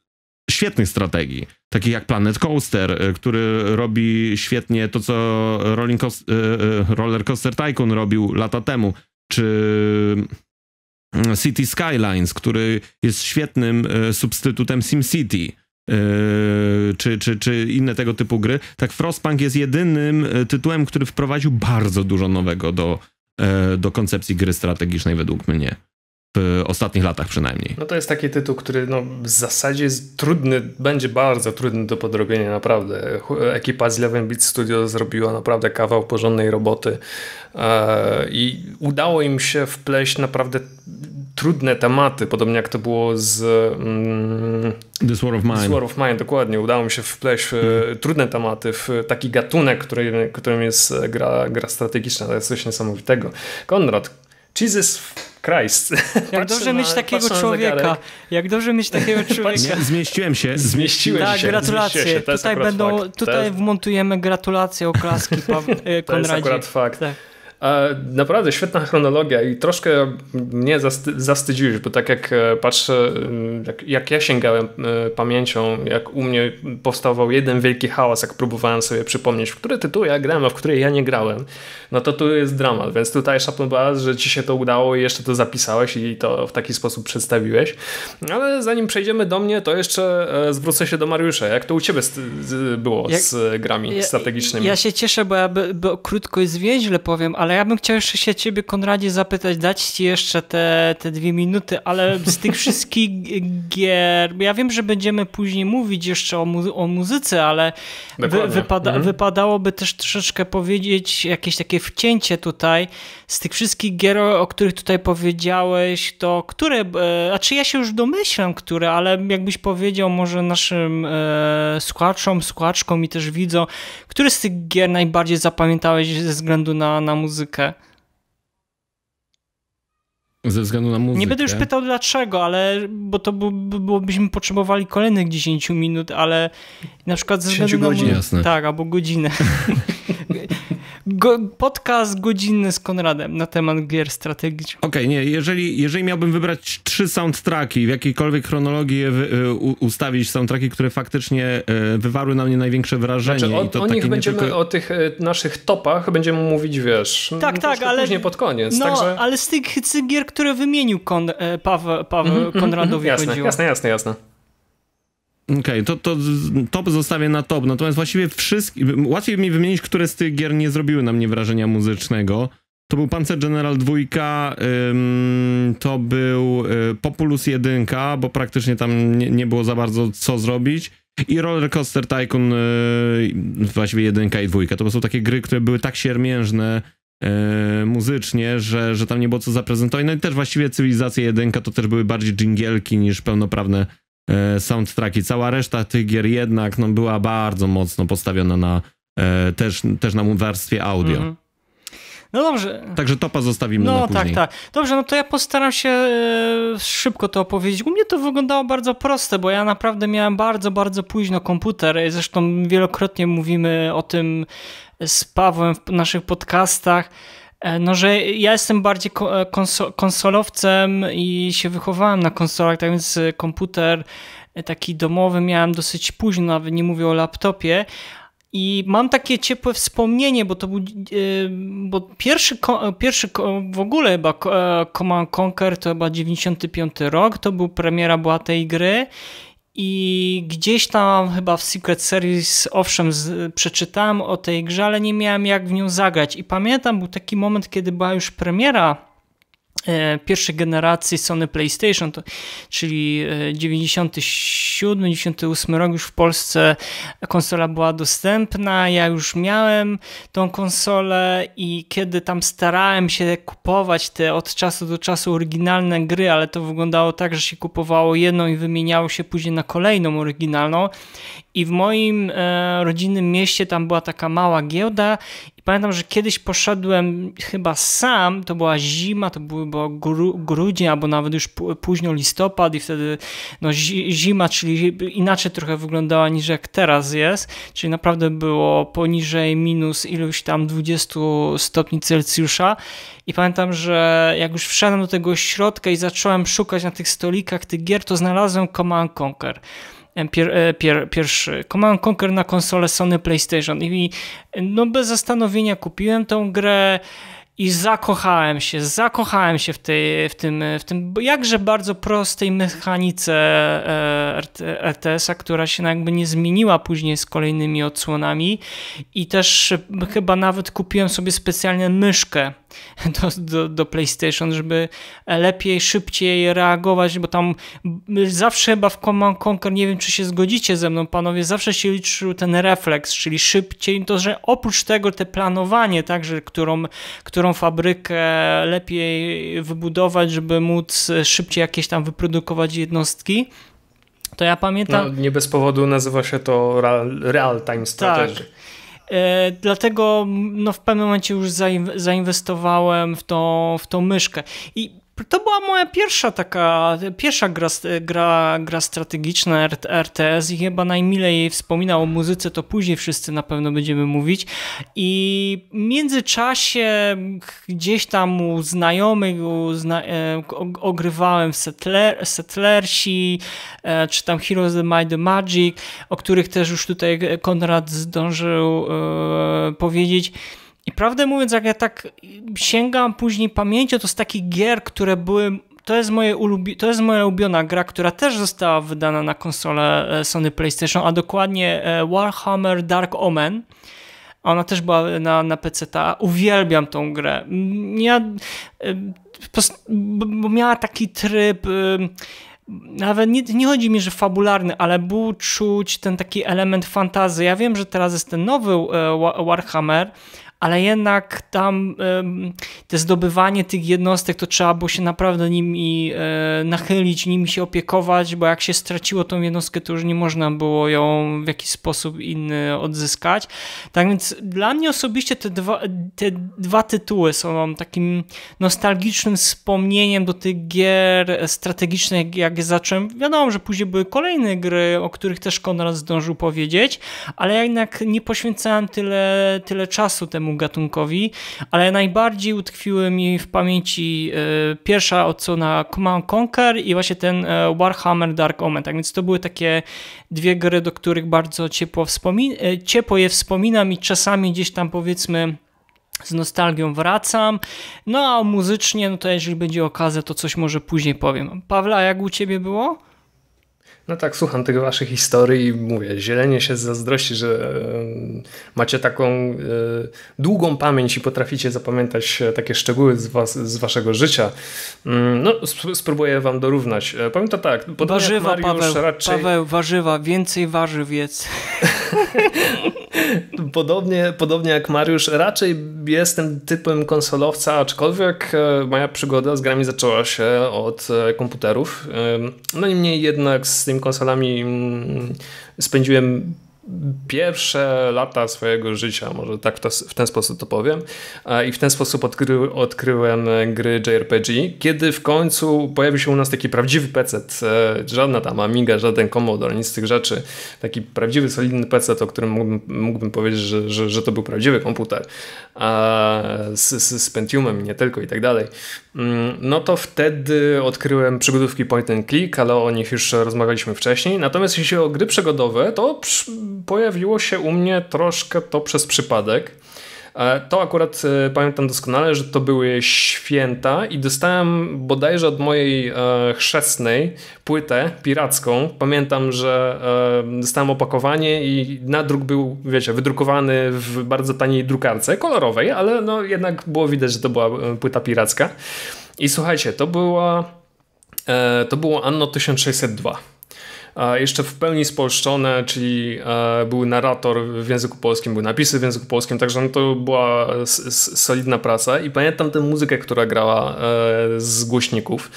świetnych strategii, takich jak Planet Coaster, y, który robi świetnie to, co Rolling Coaster, Roller Coaster Tycoon robił lata temu, czy mm, City Skylines, który jest świetnym y, substytutem SimCity. Yy, czy, czy, czy inne tego typu gry. Tak, Frostpunk jest jedynym tytułem, który wprowadził bardzo dużo nowego do, do koncepcji gry strategicznej, według mnie w ostatnich latach przynajmniej. No to jest taki tytuł, który no, w zasadzie jest trudny, będzie bardzo trudny do podrobienia naprawdę. Ekipa z Eleven Beat Studio zrobiła naprawdę kawał porządnej roboty e, i udało im się wpleść naprawdę trudne tematy, podobnie jak to było z mm, This War of Mine. This War of Mine, dokładnie. Udało mi się wpleść hmm. trudne tematy w taki gatunek, który, którym jest gra, gra strategiczna. To jest coś niesamowitego. Konrad, Jesus Christ. Jak dobrze na, mieć takiego człowieka. Jak dobrze mieć takiego człowieka. Nie, zmieściłem się. Zmieściłem tak, się. gratulacje. Się. Tutaj będą, fakt. tutaj wmontujemy gratulacje, oklaski Konradzie. To jest akurat fakt. Tak. Naprawdę świetna chronologia i troszkę mnie zastydziłeś, bo tak jak e, patrzę, jak, jak ja sięgałem e, pamięcią, jak u mnie powstawał jeden wielki hałas, jak próbowałem sobie przypomnieć, w które tytuły ja grałem, a w które ja nie grałem, no to tu jest dramat, więc tutaj szapoba, że ci się to udało i jeszcze to zapisałeś i to w taki sposób przedstawiłeś. Ale zanim przejdziemy do mnie, to jeszcze e, zwrócę się do Mariusza. Jak to u ciebie było z grami ja, strategicznymi? Ja się cieszę, bo ja by, bo krótko i zwięźle powiem, ale ja bym chciał jeszcze się ciebie, Konradzie, zapytać, dać ci jeszcze te, te dwie minuty, ale z tych wszystkich gier, ja wiem, że będziemy później mówić jeszcze o, mu o muzyce, ale wy, wypada mhm. wypadałoby też troszeczkę powiedzieć jakieś takie wcięcie tutaj z tych wszystkich gier, o których tutaj powiedziałeś, to które, e, a czy ja się już domyślam, które, ale jakbyś powiedział może naszym e, słuchaczom, słuchaczkom i też widzą, które z tych gier najbardziej zapamiętałeś ze względu na, na muzykę? Ze względu na muzykę. Nie będę już pytał dlaczego, ale bo to by, bo byśmy potrzebowali kolejnych 10 minut, ale na przykład ze względu na godzin. Jasne. Tak, albo godzinę. Go, podcast godzinny z Konradem na temat gier strategicznych. Okej, okay, nie, jeżeli, jeżeli miałbym wybrać trzy soundtracki, w jakiejkolwiek chronologii je wy, u, ustawić soundtracki, które faktycznie y, wywarły na mnie największe wrażenie. Znaczy, o, i to o nich będziemy, tylko... o tych y, naszych topach będziemy mówić, wiesz, tak, tak, ale później pod koniec. No, także... ale z tych, z tych gier, które wymienił Kon, Paweł, Paweł mm -hmm, Konradowi jasne, chodziło. Jasne, jasne, jasne. Okej, okay, to, to top zostawię na top, natomiast właściwie wszystkie, łatwiej mi wymienić, które z tych gier nie zrobiły na mnie wrażenia muzycznego. To był Panzer General 2, ym, to był y, Populus 1, bo praktycznie tam nie, nie, było za bardzo co zrobić. I Roller Coaster Tycoon, y, właściwie 1 i 2. To są takie gry, które były tak siermiężne y, muzycznie, że, że tam nie było co zaprezentować. No i też właściwie Cywilizacja 1 to też były bardziej dżingielki niż pełnoprawne soundtracki. Cała reszta tych gier jednak no, była bardzo mocno postawiona na e, też, też na warstwie audio. Mm -hmm. No dobrze. Także topa zostawimy no, na później. No tak, tak. Dobrze, no to ja postaram się e, szybko to opowiedzieć. U mnie to wyglądało bardzo proste, bo ja naprawdę miałem bardzo, bardzo późno komputer. Zresztą wielokrotnie mówimy o tym z Pawłem w naszych podcastach. E, no, że ja jestem bardziej e, konsolowcem i się wychowałem na konsolach, tak więc e, komputer taki domowy miałem dosyć późno, nawet nie mówię o laptopie. I mam takie ciepłe wspomnienie, bo to był bo pierwszy, pierwszy w ogóle chyba Command Conquer to chyba 95 rok, to był premiera była tej gry i gdzieś tam chyba w Secret Service, owszem, z, przeczytałem o tej grze, ale nie miałem jak w nią zagrać. I pamiętam, był taki moment, kiedy była już premiera pierwszej generacji Sony PlayStation, to, czyli 97, e, 98 rok już w Polsce konsola była dostępna, ja już miałem tą konsolę i kiedy tam starałem się kupować te od czasu do czasu oryginalne gry, ale to wyglądało tak, że się kupowało jedną i wymieniało się później na kolejną oryginalną i w moim e, rodzinnym mieście tam była taka mała giełda. I pamiętam, że kiedyś poszedłem chyba sam, to była zima, to był, gru, grudzień albo nawet już późno listopad i wtedy no, zima, czyli inaczej trochę wyglądała niż jak teraz jest, czyli naprawdę było poniżej minus iluś tam 20 stopni Celsjusza. I pamiętam, że jak już wszedłem do tego środka i zacząłem szukać na tych stolikach tych gier, to znalazłem Command Conquer. Pier, e, pier, pierwszy. Command Conquer na konsolę Sony PlayStation i no bez zastanowienia kupiłem tą grę i zakochałem się, zakochałem się w, tej, w, tym, w tym jakże bardzo prostej mechanice e, RTS-a, która się jakby nie zmieniła później z kolejnymi odsłonami. I też chyba nawet kupiłem sobie specjalnie myszkę do, do, do, PlayStation, żeby lepiej, szybciej reagować, bo tam zawsze chyba w Command Conquer, nie wiem czy się zgodzicie ze mną panowie, zawsze się liczył ten refleks, czyli szybciej, to że oprócz tego te planowanie, także którą, którą fabrykę lepiej wybudować, żeby móc szybciej jakieś tam wyprodukować jednostki, to ja pamiętam... No, nie bez powodu nazywa się to real-time strategy. Tak. E, dlatego no, w pewnym momencie już zainwestowałem w tą, w tą myszkę. I to była moja pierwsza taka, pierwsza gra, gra, gra strategiczna RTS i chyba najmilej wspominał o muzyce, to później wszyscy na pewno będziemy mówić. I w międzyczasie gdzieś tam u znajomych u zna, e, ogrywałem Settler, Settlersi, e, czy tam Heroes of Might the Magic, o których też już tutaj Konrad zdążył e, powiedzieć. I prawdę mówiąc, jak ja tak sięgam później pamięcią, to z takich gier, które były to jest, moje ulubi- to jest moja ulubiona gra, która też została wydana na konsolę e, Sony PlayStation, a dokładnie e, Warhammer Dark Omen. Ona też była na, na PC. -ta. Uwielbiam tą grę. Ja, e, bo miała taki tryb nawet nie, nie, chodzi mi, że fabularny, ale był czuć ten taki element fantazy. Ja wiem, że teraz jest ten nowy Warhammer, ale jednak tam te zdobywanie tych jednostek to trzeba było się naprawdę nimi e, nachylić, nimi się opiekować, bo jak się straciło tą jednostkę, to już nie można było ją w jakiś sposób inny odzyskać. Tak więc dla mnie osobiście te dwa, te dwa tytuły są takim nostalgicznym wspomnieniem do tych gier strategicznych, jak zacząłem. Wiadomo, że później były kolejne gry, o których też Konrad zdążył powiedzieć, ale ja jednak nie poświęcałem tyle, tyle czasu temu gatunkowi, ale najbardziej utkwiły mi w pamięci e, pierwsza odsłona Command Conquer i właśnie ten e, Warhammer Dark Omen. Tak więc to były takie dwie gry, do których bardzo ciepło, wspomin e, ciepło je wspominam i czasami gdzieś tam powiedzmy z nostalgią wracam. No a muzycznie, no to jeżeli będzie okazja, to coś może później powiem. Pawła, jak u ciebie było? No tak, słucham tych waszych historii i mówię, zielenie się z zazdrości, że macie taką e, długą pamięć i potraficie zapamiętać e, takie szczegóły z, was, z waszego życia. Mm, no, spróbuję wam dorównać. E, to tak, warzywa, Paweł, raczej... Paweł, warzywa, więcej warzyw jedz. podobnie, podobnie jak Mariusz, raczej jestem typem konsolowca, aczkolwiek moja przygoda z grami zaczęła się od komputerów. No niemniej jednak z tymi konsolami mm, spędziłem pierwsze lata swojego życia, może tak to, w ten sposób to powiem. I w ten sposób odkry, odkryłem gry JRPG, kiedy w końcu pojawił się u nas taki prawdziwy PC, e, żadna tam Amiga, żaden Commodore, nic z tych rzeczy. Taki prawdziwy, solidny PC, o którym mógłbym, mógłbym powiedzieć, że, że, że, to był prawdziwy komputer z, z, z Pentiumem i nie tylko i tak dalej. Mm, no to wtedy odkryłem przygodówki point and click, ale o nich już rozmawialiśmy wcześniej. Natomiast jeśli chodzi o gry przygodowe, to pojawiło się u mnie troszkę to przez przypadek. E, to akurat e, pamiętam doskonale, że to były święta i dostałem bodajże od mojej e, chrzestnej płytę piracką. Pamiętam, że dostałem opakowanie i nadruk był, wiecie, wydrukowany w bardzo taniej drukarce, kolorowej, ale no jednak było widać, że to była płyta piracka. I słuchajcie, to była to było Anno 1602 jeszcze w pełni spolszczone, czyli e, był narrator w języku polskim, były napisy w języku polskim, także no to była solidna praca i pamiętam tę muzykę, która grała e, z głośników.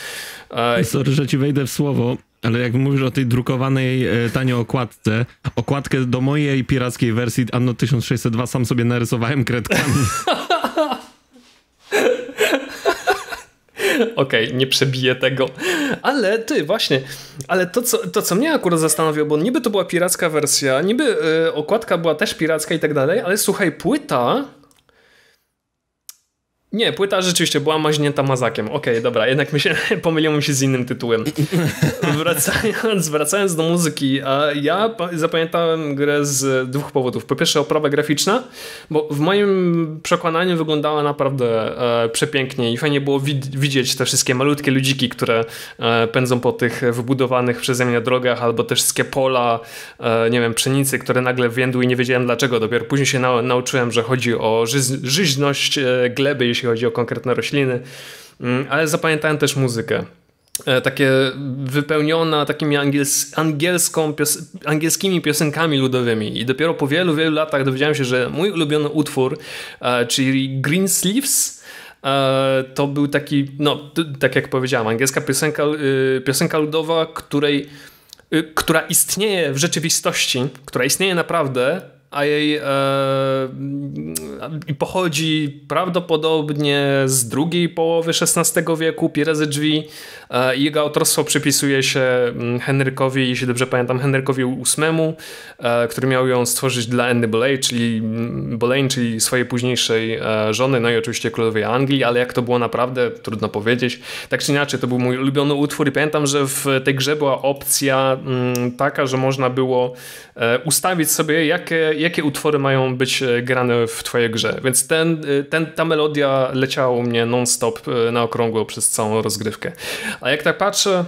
E, Sorry, że ci wejdę w słowo. Ale jak mówisz o tej drukowanej e, tanio okładce, okładkę do mojej pirackiej wersji Anno 1602 sam sobie narysowałem kredkami. Okej, okay, nie przebiję tego. Ale ty, właśnie, ale to co, to, co mnie akurat zastanowiło, bo niby to była piracka wersja, niby y, okładka była też piracka i tak dalej, ale słuchaj, płyta nie, płyta rzeczywiście była maźnięta mazakiem. Okej, okay, dobra, jednak mi się, pomyliło mi się z innym tytułem. Wracając, wracając do muzyki, ja zapamiętałem grę z dwóch powodów. Po pierwsze oprawa graficzna, bo w moim przekonaniu wyglądała naprawdę e, przepięknie i fajnie było widzieć te wszystkie malutkie ludziki, które e, pędzą po tych wybudowanych przeze mnie drogach, albo te wszystkie pola, e, nie wiem, pszenicy, które nagle więdły i nie wiedziałem dlaczego. Dopiero później się nauczyłem, że chodzi o żyźność gleby, jeśli chodzi o konkretne rośliny, mm, ale zapamiętałem też muzykę. E, takie wypełniona takimi angiels angielską pios angielskimi piosenkami ludowymi. I dopiero po wielu, wielu latach dowiedziałem się, że mój ulubiony utwór, e, czyli Green Sleeves, e, to był taki, no, tak jak powiedziałem, angielska piosenka, piosenka ludowa, której, która istnieje w rzeczywistości, która istnieje naprawdę, a jej e, pochodzi prawdopodobnie z drugiej połowy XVI wieku, Pirezy Drzwi. E, jego autorstwo przypisuje się mm, Henrykowi, jeśli dobrze pamiętam, Henrykowi VIII, e, który miał ją stworzyć dla Anny Boleyn, czyli, mm, czyli swojej późniejszej e, żony, no i oczywiście królowej Anglii, ale jak to było naprawdę, trudno powiedzieć. Tak czy inaczej, to był mój ulubiony utwór i pamiętam, że w tej grze była opcja mm, taka, że można było e, ustawić sobie, jakie jakie utwory mają być e, grane w twojej grze. Więc ten, e, ten, ta melodia leciała u mnie non-stop e, na okrągło przez całą rozgrywkę. A jak tak patrzę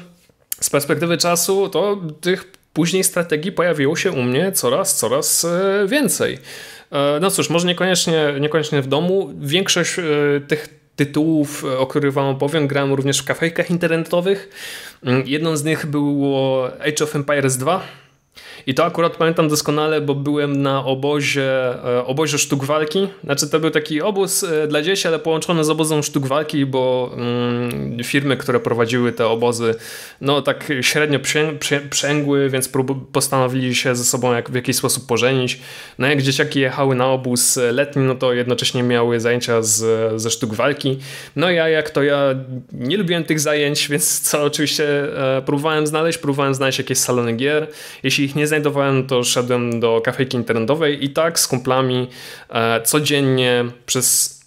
z perspektywy czasu, to tych później strategii pojawiło się u mnie coraz, coraz więcej. No cóż, może niekoniecznie, niekoniecznie w domu. Większość tych tytułów, o których wam opowiem, grałem również w kafejkach internetowych. Mm, jedną z nich było Age of Empires 2 i to akurat pamiętam doskonale, bo byłem na obozie, e, obozie sztuk walki. Znaczy to był taki obóz e, dla dzieci, ale połączony z obozem sztuk walki, bo mm, firmy, które prowadziły te obozy, no tak średnio przęgły, więc postanowili się ze sobą jak, w jakiś sposób pożenić. No jak dzieciaki jechały na obóz letni, no to jednocześnie miały zajęcia z, ze sztuk walki. No ja jak to ja nie lubiłem tych zajęć, więc co oczywiście e, próbowałem znaleźć, próbowałem znaleźć jakieś salony gier. Jeśli ich nie znajdowałem, to szedłem do kafejki internetowej i tak z kumplami e, codziennie przez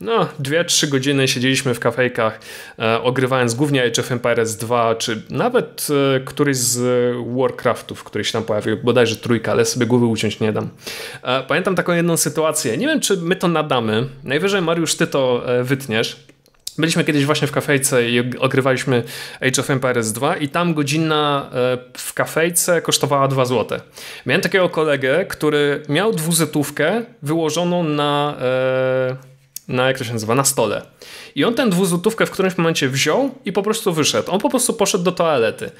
no, 2-3 godziny siedzieliśmy w kafejkach, e, ogrywając głównie Age of Empires 2, czy nawet e, któryś z Warcraftów, który się tam pojawił, bodajże trójka, ale sobie głowy uciąć nie dam. E, pamiętam taką jedną sytuację, nie wiem czy my to nadamy, najwyżej Mariusz ty to e, wytniesz, Byliśmy kiedyś właśnie w kafejce i ogrywaliśmy Age of Empires 2 i tam godzina e, w kafejce kosztowała 2 zł. Miałem takiego kolegę, który miał dwuzetówkę wyłożoną na, e, na jak to się nazywa, na stole. I on tę dwuzłotówkę w którymś momencie wziął i po prostu wyszedł. On po prostu poszedł do toalety.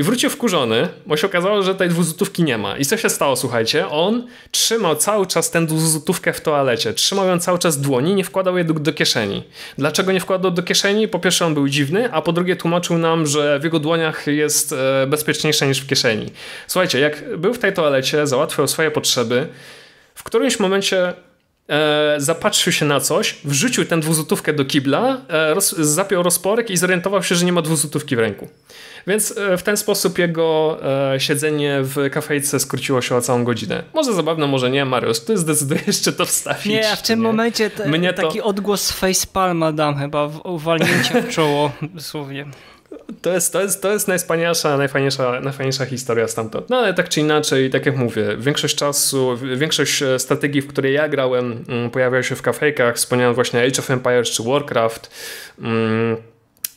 I wrócił wkurzony, bo się okazało, że tej dwuzłotówki nie ma. I co się stało, słuchajcie? On trzymał cały czas tę dwuzłotówkę w toalecie. Trzymał ją cały czas w dłoni, nie wkładał jej do, do, kieszeni. Dlaczego nie wkładał do kieszeni? Po pierwsze on był dziwny, a po drugie tłumaczył nam, że w jego dłoniach jest e, bezpieczniejsze niż w kieszeni. Słuchajcie, jak był w tej toalecie, załatwiał swoje potrzeby, w którymś momencie e, zapatrzył się na coś, wrzucił tę dwuzłotówkę do kibla, e, roz, zapiął rozporek i zorientował się, że nie ma dwuzłotówki w ręku. Więc e, w ten sposób jego siedzenie w kafejce skróciło się o całą godzinę. Może zabawne, może nie, Mariusz, ty zdecydujesz, czy to wstawić. Nie, a w tym nie? momencie te, Mnie taki to... odgłos facepalma dam chyba, uwalnięcie w czoło, dosłownie. To jest, to, jest, to jest najwspanialsza, najfajniejsza, najfajniejsza historia stamtąd. No ale tak czy inaczej, tak jak mówię, większość czasu, większość e, strategii, w której ja grałem, mm, pojawiała się w kafejkach. Wspomniałem właśnie Age of Empires czy Warcraft. Mm,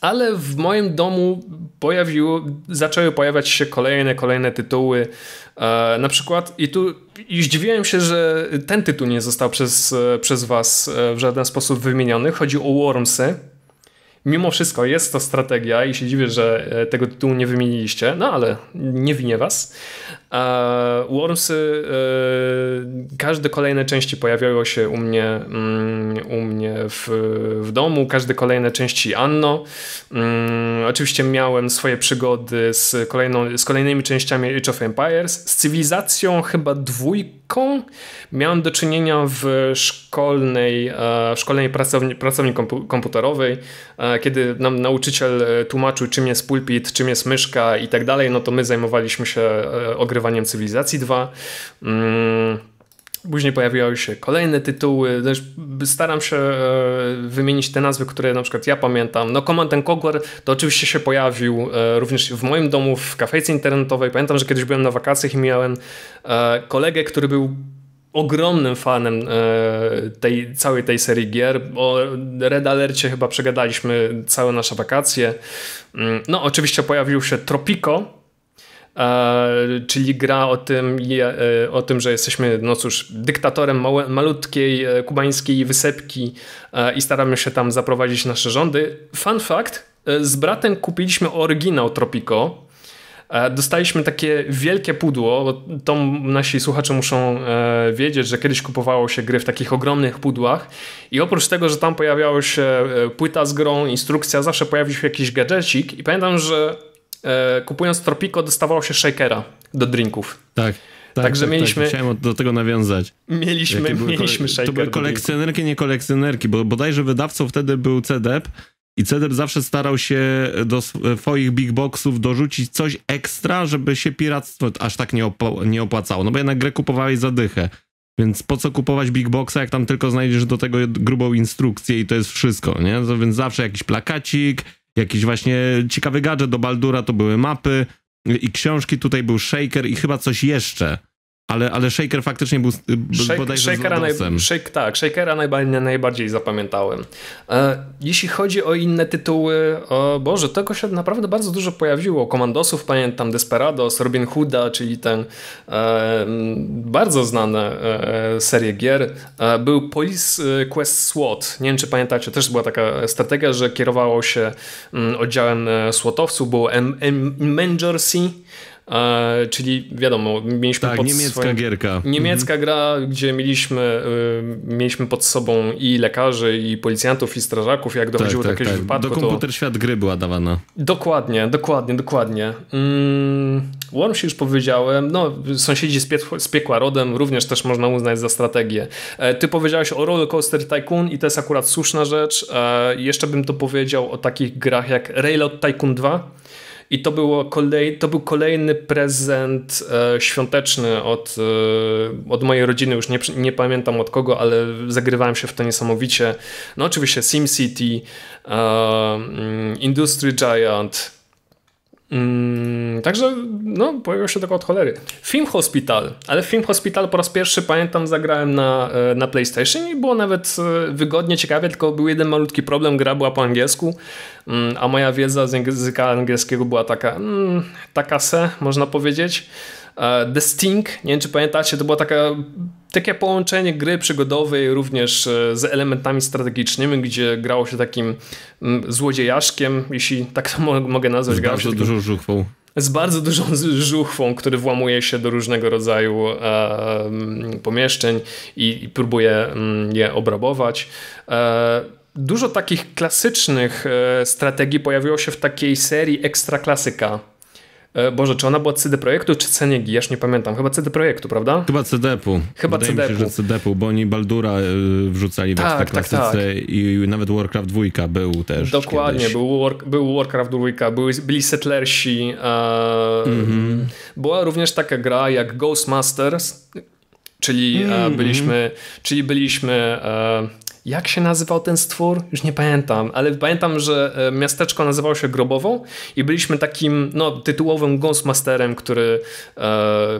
ale w moim domu pojawiło, zaczęły pojawiać się kolejne, kolejne tytuły. E, na przykład, i tu i zdziwiłem się, że ten tytuł nie został przez, przez Was e, w żaden sposób wymieniony. Chodzi o Wormsy. Mimo wszystko jest to strategia i się dziwię, że e, tego tytułu nie wymieniliście, no ale nie winię was. Wormsy, e, każde kolejne części pojawiały się u mnie, mm, u mnie w, w domu, każde kolejne części Anno. Mm, oczywiście miałem swoje przygody z, kolejną, z kolejnymi częściami Age of Empires, z cywilizacją chyba dwójką miałem do czynienia w szkolnej, e, szkolnej pracowni, pracowni komputerowej, e, kiedy nam nauczyciel tłumaczył czym jest pulpit, czym jest myszka i tak dalej, no to my zajmowaliśmy się ogrywaniem Cywilizacji 2. Mm, później pojawiały się kolejne tytuły. Staram się e, wymienić te nazwy, które na przykład ja pamiętam. No Command Conquer to oczywiście się pojawił e, również w moim domu w kafejce internetowej. Pamiętam, że kiedyś byłem na wakacjach i miałem e, kolegę, który był ogromnym fanem tej, całej tej serii gier. O Red Alercie chyba przegadaliśmy całe nasze wakacje. Mm, no oczywiście pojawił się Tropico, E, czyli gra o tym, e, o tym, że jesteśmy, no cóż, dyktatorem malutkiej e, kubańskiej wysepki i staramy się tam zaprowadzić nasze rządy. Fun fact, z bratem kupiliśmy oryginał Tropico, Dostaliśmy takie wielkie pudło, bo to nasi słuchacze muszą wiedzieć, że kiedyś kupowało się gry w takich ogromnych pudłach i oprócz tego, że tam pojawiała się płyta z grą, instrukcja, zawsze pojawił się jakiś gadżecik i pamiętam, że E, kupując Tropico dostawało się shakera do drinków. Tak. Tak, Także tak, tak. mieliśmy. Tak. Chciałem do tego nawiązać. Mieliśmy, mieliśmy shaker. To były kolekcjonerki, nie kolekcjonerki, bo bodajże wydawcą wtedy był CDEP i CDEP zawsze starał się do swoich big boxów dorzucić coś ekstra, żeby się piractwo aż tak nie, nie opłacało. No bo jednak grę kupowałeś za dychę. Więc po co kupować big boxa, jak tam tylko znajdziesz do tego grubą instrukcję i to jest wszystko, nie? Więc zawsze jakiś plakacik, jakiś właśnie ciekawy gadżet do Baldura, to były mapy i książki, tutaj był Shaker i chyba coś jeszcze. Ale, ale Shaker faktycznie był Shake, bodajże Shakera naj, shake, Tak, Shakera najbardziej, najbardziej zapamiętałem. E, jeśli chodzi o inne tytuły, o Boże, tego się naprawdę bardzo dużo pojawiło. Komandosów pamiętam, Desperados, Robin Hooda, czyli ten e, bardzo znane e, serie gier. E, był Police Quest SWAT. Nie wiem, czy pamiętacie, też była taka strategia, że kierowało się m, oddziałem e, SWATowców, było Emergency E, czyli wiadomo, mieliśmy tak, pod niemiecka swoim... gierka. Niemiecka mhm. gra, gdzie mieliśmy, y, mieliśmy pod sobą i lekarzy, i policjantów, i strażaków, jak dochodziło tak, do tak, jakiegoś tak. wypadku. Do komputer to... świat gry była dawana. Dokładnie, dokładnie, dokładnie. Mm, Worms już powiedziałem, no sąsiedzi z, pie z piekła rodem również też można uznać za strategię. E, ty powiedziałeś o Roller Coaster Tycoon i to jest akurat słuszna rzecz. E, jeszcze bym to powiedział o takich grach jak Railroad Tycoon 2, i to, było kolej, to był kolejny prezent e, świąteczny od, e, od mojej rodziny, już nie, nie pamiętam od kogo, ale zagrywałem się w to niesamowicie. No oczywiście SimCity, e, mm, Industry Giant, Mm, także no, pojawił się tylko od cholery. Film Hospital, ale Film Hospital po raz pierwszy pamiętam zagrałem na, e, na PlayStation i było nawet e, wygodnie, ciekawie, tylko był jeden malutki problem, gra była po angielsku, mm, a moja wiedza z języka angielskiego była taka, mm, taka se, można powiedzieć. E, The Sting, nie wiem czy pamiętacie, to była taka takie połączenie gry przygodowej również e, z elementami strategicznymi, gdzie grało się takim mm, złodziejaszkiem, jeśli tak to mogę nazwać. Z bardzo dużą żuchwą. Z bardzo dużą żuchwą, który włamuje się do różnego rodzaju e, pomieszczeń i, i próbuje mm, je obrabować. E, dużo takich klasycznych e, strategii pojawiło się w takiej serii Ekstra Klasyka Boże, czy ona była CD Projektu, czy Cenigi? Ja już nie pamiętam. Chyba CD Projektu, prawda? Chyba CD-pu. Chyba Wydaje CD-pu. Mi się, że CD-pu, bo oni Baldura e, wrzucali w tak, tak, tak. i nawet Warcraft 2 był też Dokładnie, był, War, był Warcraft 2, były, byli Settlersi. E, mm-hmm. Była również taka gra jak Ghostmasters, czyli mm-hmm. byliśmy, czyli byliśmy e, jak się nazywał ten stwór? Już nie pamiętam, ale pamiętam, że e, miasteczko nazywało się Grobową i byliśmy takim no, tytułowym Ghostmasterem, który e,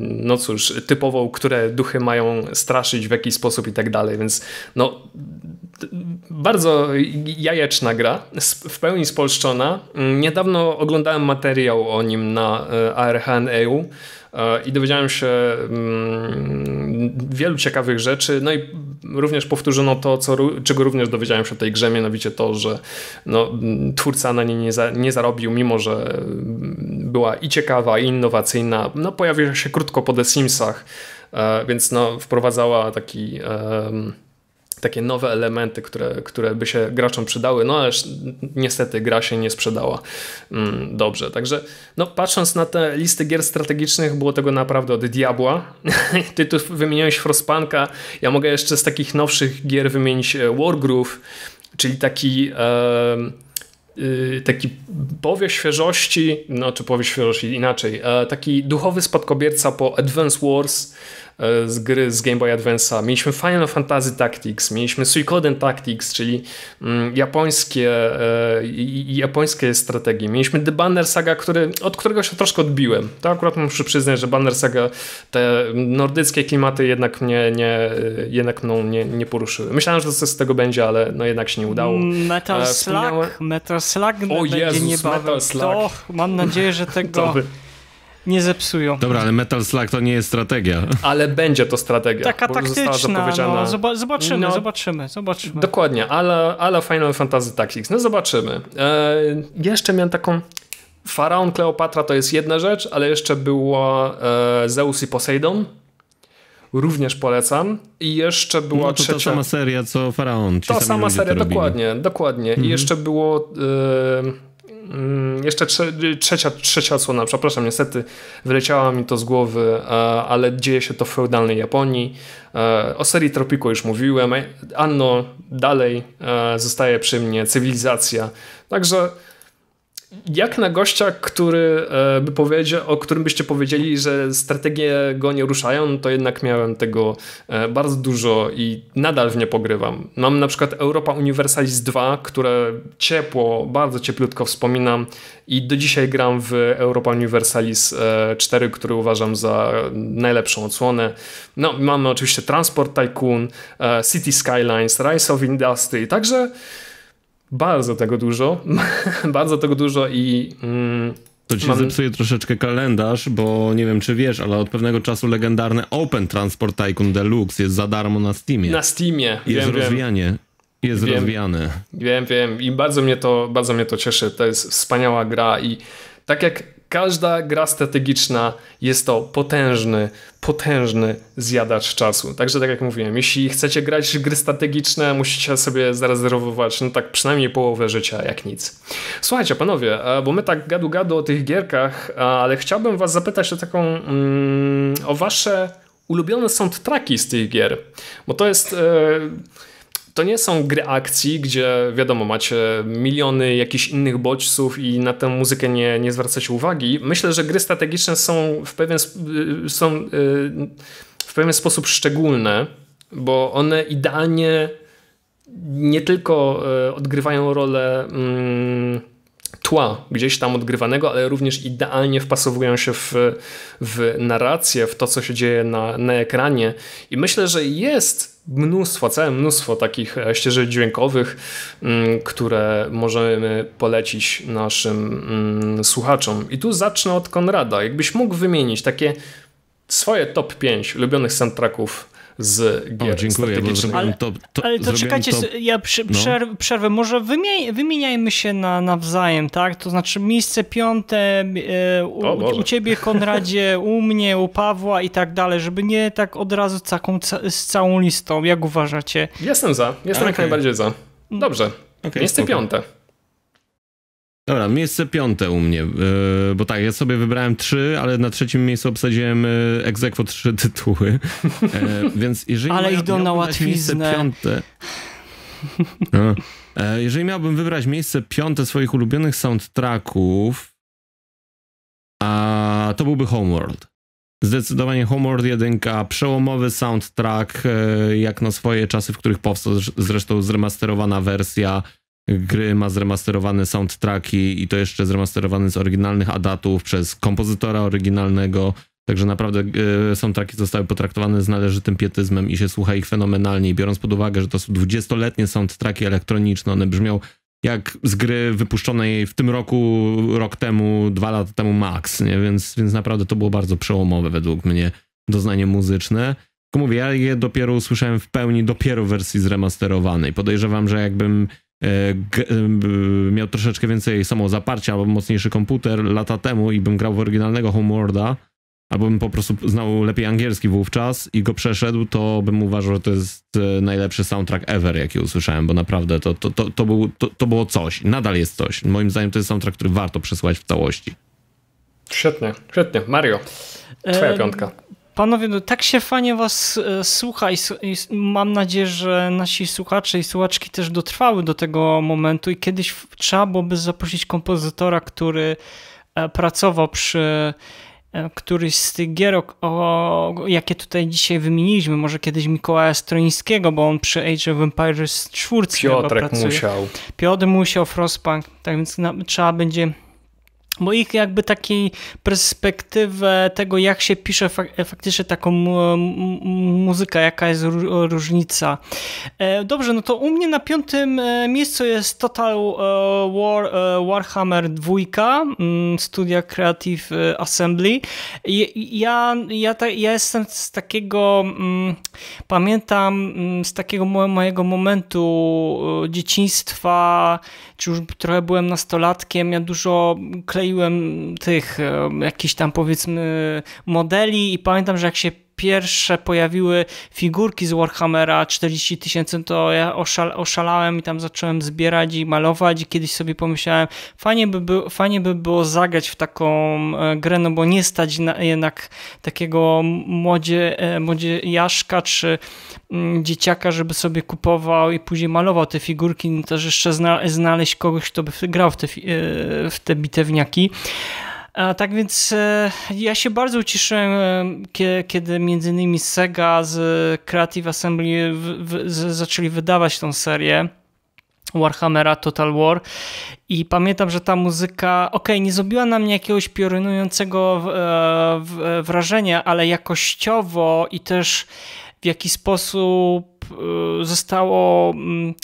no cóż, typowo, które duchy mają straszyć w jakiś sposób i tak dalej, więc no bardzo jajeczna gra, w pełni spolszczona. Niedawno oglądałem materiał o nim na e, ARHN EU i dowiedziałem się mm, wielu ciekawych rzeczy. No i również powtórzono to, co, czego również dowiedziałem się o tej grze, mianowicie to, że no, twórca na niej nie, za, nie zarobił, mimo że była i ciekawa, i innowacyjna. No, pojawiła się krótko po The Simsach, e, więc no, wprowadzała taki takie nowe elementy, które, które by się graczom przydały, no ale niestety gra się nie sprzedała mm, dobrze. Także no, patrząc na te listy gier strategicznych, było tego naprawdę od diabła. Ty tu wymieniłeś Frostpunka, ja mogę jeszcze z takich nowszych gier wymienić e, Wargroove, czyli taki... E, taki powie świeżości, no czy powie świeżości inaczej, e, taki duchowy spadkobierca po Advance Wars, z gry z Game Boy Advance'a. Mieliśmy Final Fantasy Tactics, mieliśmy Suikoden Tactics, czyli mm, japońskie, e, japońskie strategie. Mieliśmy The Banner Saga, który, od którego się troszkę odbiłem. To akurat muszę przyznać, że Banner Saga, te nordyckie klimaty jednak mnie nie, jednak no, nie, nie poruszyły. Myślałem, że coś z tego będzie, ale no jednak się nie udało. Metal e, Slug, Metal Slug o będzie Jezus, niebawem. Metal Slug. To, mam nadzieję, że tego nie zepsują. Dobra, ale Metal Slug to nie jest strategia. Ale będzie to strategia. Taka taktyczna, no, zobaczymy, no, zobaczymy, zobaczymy. Dokładnie, ale, ale Final Fantasy Tactics, no zobaczymy. E, jeszcze miałem taką... Faraon Kleopatra to jest jedna rzecz, ale jeszcze była e, Zeus i Poseidon. Również polecam. I jeszcze była no, to trzecia... To sama seria co Faraon. To sama seria, dokładnie, dokładnie. Mhm. I jeszcze było... E, Mm, jeszcze trzecia, trzecia odsłona, przepraszam, niestety wyleciała mi to z głowy, e, ale dzieje się to w feudalnej Japonii. E, o serii Tropico już mówiłem. Anno dalej e, zostaje przy mnie, cywilizacja. Także jak na gościa, który e, by powiedział, o którym byście powiedzieli, że strategie go nie ruszają, to jednak miałem tego e, bardzo dużo i nadal w nie pogrywam. Mam na przykład Europa Universalis 2, które ciepło, bardzo cieplutko wspominam i do dzisiaj gram w Europa Universalis 4, e, który uważam za najlepszą odsłonę. No, mamy oczywiście Transport Tycoon, City Skylines, Rise of Industry, także bardzo tego dużo, bardzo tego dużo i... Mm, to ci mam... zepsuje troszeczkę kalendarz, bo nie wiem czy wiesz, ale od pewnego czasu legendarny Open Transport Tycoon Deluxe jest za darmo na Steamie. Na Steamie, Jest wiem, rozwijanie. Wiem. Jest wiem, rozwijany. Wiem, wiem i bardzo mnie, to, bardzo mnie to cieszy. To jest wspaniała gra i tak jak każda gra strategiczna jest to potężny, potężny zjadacz czasu. Także tak jak mówiłem, jeśli chcecie grać w gry strategiczne, musicie sobie zarezerwować no tak przynajmniej połowę życia, jak nic. Słuchajcie panowie, bo my tak gadu gadu o tych gierkach, ale chciałbym was zapytać o taką, mm, o wasze ulubione soundtracki z tych gier, bo to jest... E, to nie są gry akcji, gdzie wiadomo, macie miliony jakichś innych bodźców i na tę muzykę nie, nie zwracacie uwagi. Myślę, że gry strategiczne są w pewien, y, są y, w pewien sposób szczególne, bo one idealnie nie tylko y, odgrywają rolę mm, tła gdzieś tam odgrywanego, ale również idealnie wpasowują się w, w narrację, w to, co się dzieje na, na ekranie. I myślę, że jest mnóstwo, całe mnóstwo takich e, ścieżek dźwiękowych, mm, które możemy polecić naszym mm, słuchaczom. I tu zacznę od Konrada. Jakbyś mógł wymienić takie swoje top 5 ulubionych soundtracków z gier o, dziękuję, bo ale, to, to, ale to czekajcie, to... ja przy, no. przerwę, może wymień, wymieniajmy się na, nawzajem, tak? To znaczy miejsce piąte e, u, u, ciebie Konradzie, u mnie, u Pawła i tak dalej, żeby nie tak od razu taką, z całą listą, jak uważacie? Jestem za, jestem okay. jak najbardziej za. Dobrze, okay, miejsce spoko. piąte. Dobra, miejsce piąte u mnie, yy, bo tak, ja sobie wybrałem trzy, ale na trzecim miejscu obsadziłem yy, egzekwo trzy tytuły, yy, więc jeżeli Ale idą na łatwiznę. piąte... No, jeżeli miałbym wybrać miejsce piąte swoich ulubionych soundtracków, a to byłby Homeworld. Zdecydowanie Homeworld 1, przełomowy soundtrack, jak na swoje czasy, w których powstał zresztą zremasterowana wersja gry ma zremasterowane soundtracki i to jeszcze zremasterowany z oryginalnych adatów przez kompozytora oryginalnego. Także naprawdę e, soundtracki zostały potraktowane z należytym pietyzmem i się słucha ich fenomenalnie. biorąc pod uwagę, że to są 20-letnie soundtracki elektroniczne, one brzmią jak z gry wypuszczonej w tym roku, rok temu, dwa lata temu max, nie? Więc, więc naprawdę to było bardzo przełomowe według mnie doznanie muzyczne. Tylko mówię, ja je dopiero usłyszałem w pełni, dopiero w wersji zremasterowanej. Podejrzewam, że jakbym miał troszeczkę więcej samozaparcia albo mocniejszy komputer lata temu i bym grał w oryginalnego Homeworlda, albo bym po prostu znał lepiej angielski wówczas i go przeszedł, to bym uważał, że to jest e, najlepszy soundtrack ever, jaki usłyszałem, bo naprawdę to, to, to, to, był, to, to było coś, nadal jest coś. Moim zdaniem to jest soundtrack, który warto przesłać w całości. Świetnie, świetnie. Mario, twoja piątka. Panowie, no tak się fajnie was e, słucha i, i, mam nadzieję, że nasi słuchacze i słuchaczki też dotrwały do tego momentu i kiedyś trzeba byłoby zaprosić kompozytora, który e, pracował przy e, któryś z tych gier, o, jakie tutaj dzisiaj wymieniliśmy, może kiedyś Mikołaja Stroińskiego, bo on przy Age of Empires 4 Piotrek musiał. Piotr musiał, Frostpunk, tak więc na, trzeba będzie bo ich jakby takiej perspektywę tego, jak się pisze faktycznie taką muzykę, jaka jest różnica. E, dobrze, no to u mnie na piątym e, miejscu jest Total e, War, Warhammer 2, mm, studia Creative Assembly. Ja, ja, ja jestem z takiego, mm, pamiętam mm, z takiego mojego momentu dzieciństwa, czy już trochę byłem nastolatkiem, ja dużo kleiłem tych jakichś tam powiedzmy modeli i pamiętam, że jak się pierwsze pojawiły figurki z Warhammera 40 tysięcy, to ja oszal oszalałem i tam zacząłem zbierać i malować i kiedyś sobie pomyślałem, fajnie by, by, fajnie by było zagrać w taką e, grę, no bo nie stać na, jednak takiego młodzie, e, młodziejaszka czy mm, dzieciaka, żeby sobie kupował i później malował te figurki, no też jeszcze znaleźć kogoś, kto by grał w te, e, w te bitewniaki. Tak więc e, ja się bardzo ucieszyłem, e, kiedy między innymi Sega z Creative Assembly zaczęli wydawać tą serię. Warhammera Total War i pamiętam, że ta muzyka, ok, nie zrobiła na mnie jakiegoś piorunującego e, wrażenia, ale jakościowo i też w jaki sposób zostało mm,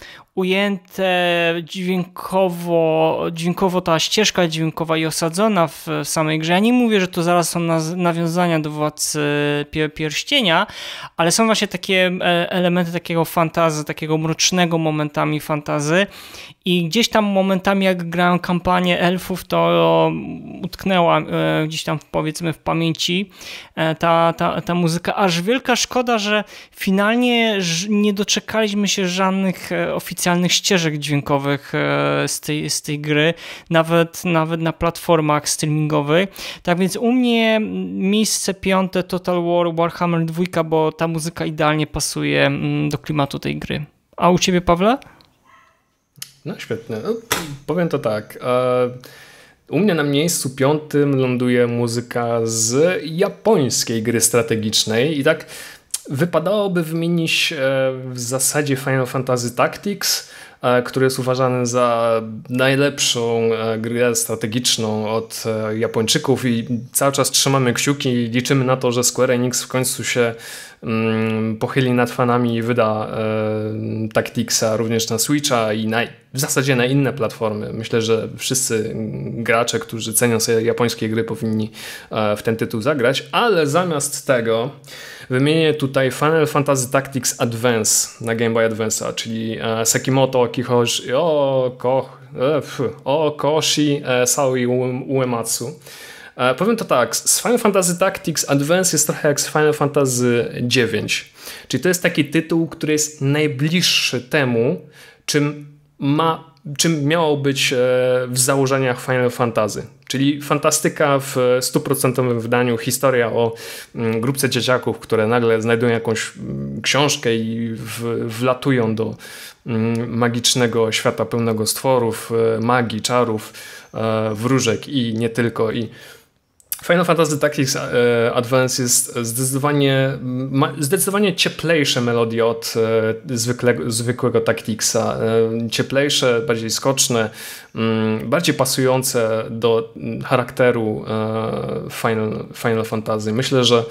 ujęte dźwiękowo, dźwiękowo ta ścieżka dźwiękowa i osadzona w samej grze. Ja nie mówię, że to zaraz są nawiązania do Władcy Pierścienia, ale są właśnie takie e, elementy takiego fantazy, takiego mrocznego momentami fantazy i gdzieś tam momentami jak grałem kampanię elfów, to utknęła e, gdzieś tam powiedzmy w pamięci e, ta, ta, ta muzyka. Aż wielka szkoda, że finalnie nie doczekaliśmy się żadnych oficjalnych specjalnych ścieżek dźwiękowych e, z tej, z tej gry, nawet, nawet na platformach streamingowych. Tak więc u mnie miejsce piąte Total War Warhammer 2, bo ta muzyka idealnie pasuje mm, do klimatu tej gry. A u ciebie, Pawle? No świetnie. No, powiem to tak. E, u mnie na miejscu piątym ląduje muzyka z japońskiej gry strategicznej i tak Wypadałoby wymienić e, w zasadzie Final Fantasy Tactics, e, który jest uważany za najlepszą e, grę strategiczną od Japończyków i cały czas trzymamy kciuki i liczymy na to, że Square Enix w końcu się pochyli nad fanami i wyda Tacticsa również na Switcha i na, w zasadzie na inne platformy. Myślę, że wszyscy gracze, którzy cenią sobie japońskie gry powinni w ten tytuł zagrać, ale zamiast tego Wymienię tutaj Final Fantasy Tactics Advance na Game Boy Advance, czyli e, Sekimoto Kihoshi, o, e, o Koshi e, Uematsu. Powiem to tak, z Final Fantasy Tactics Advance jest trochę jak z Final Fantasy IX. Czyli to jest taki tytuł, który jest najbliższy temu, czym ma czym miało być w założeniach Final Fantasy. Czyli fantastyka w 100% wydaniu, historia o mm, grupce dzieciaków, które nagle znajdują jakąś mm, książkę i wlatują do mm, magicznego świata pełnego stworów, e, magii, czarów, e, wróżek i nie tylko. I Final Fantasy Tactics e, Advance jest zdecydowanie, zdecydowanie cieplejsze melodie od e, zwykłego, zwykłego Tacticsa. E, cieplejsze, bardziej skoczne, mm, bardziej pasujące do charakteru Final, Final Fantasy. Myślę, że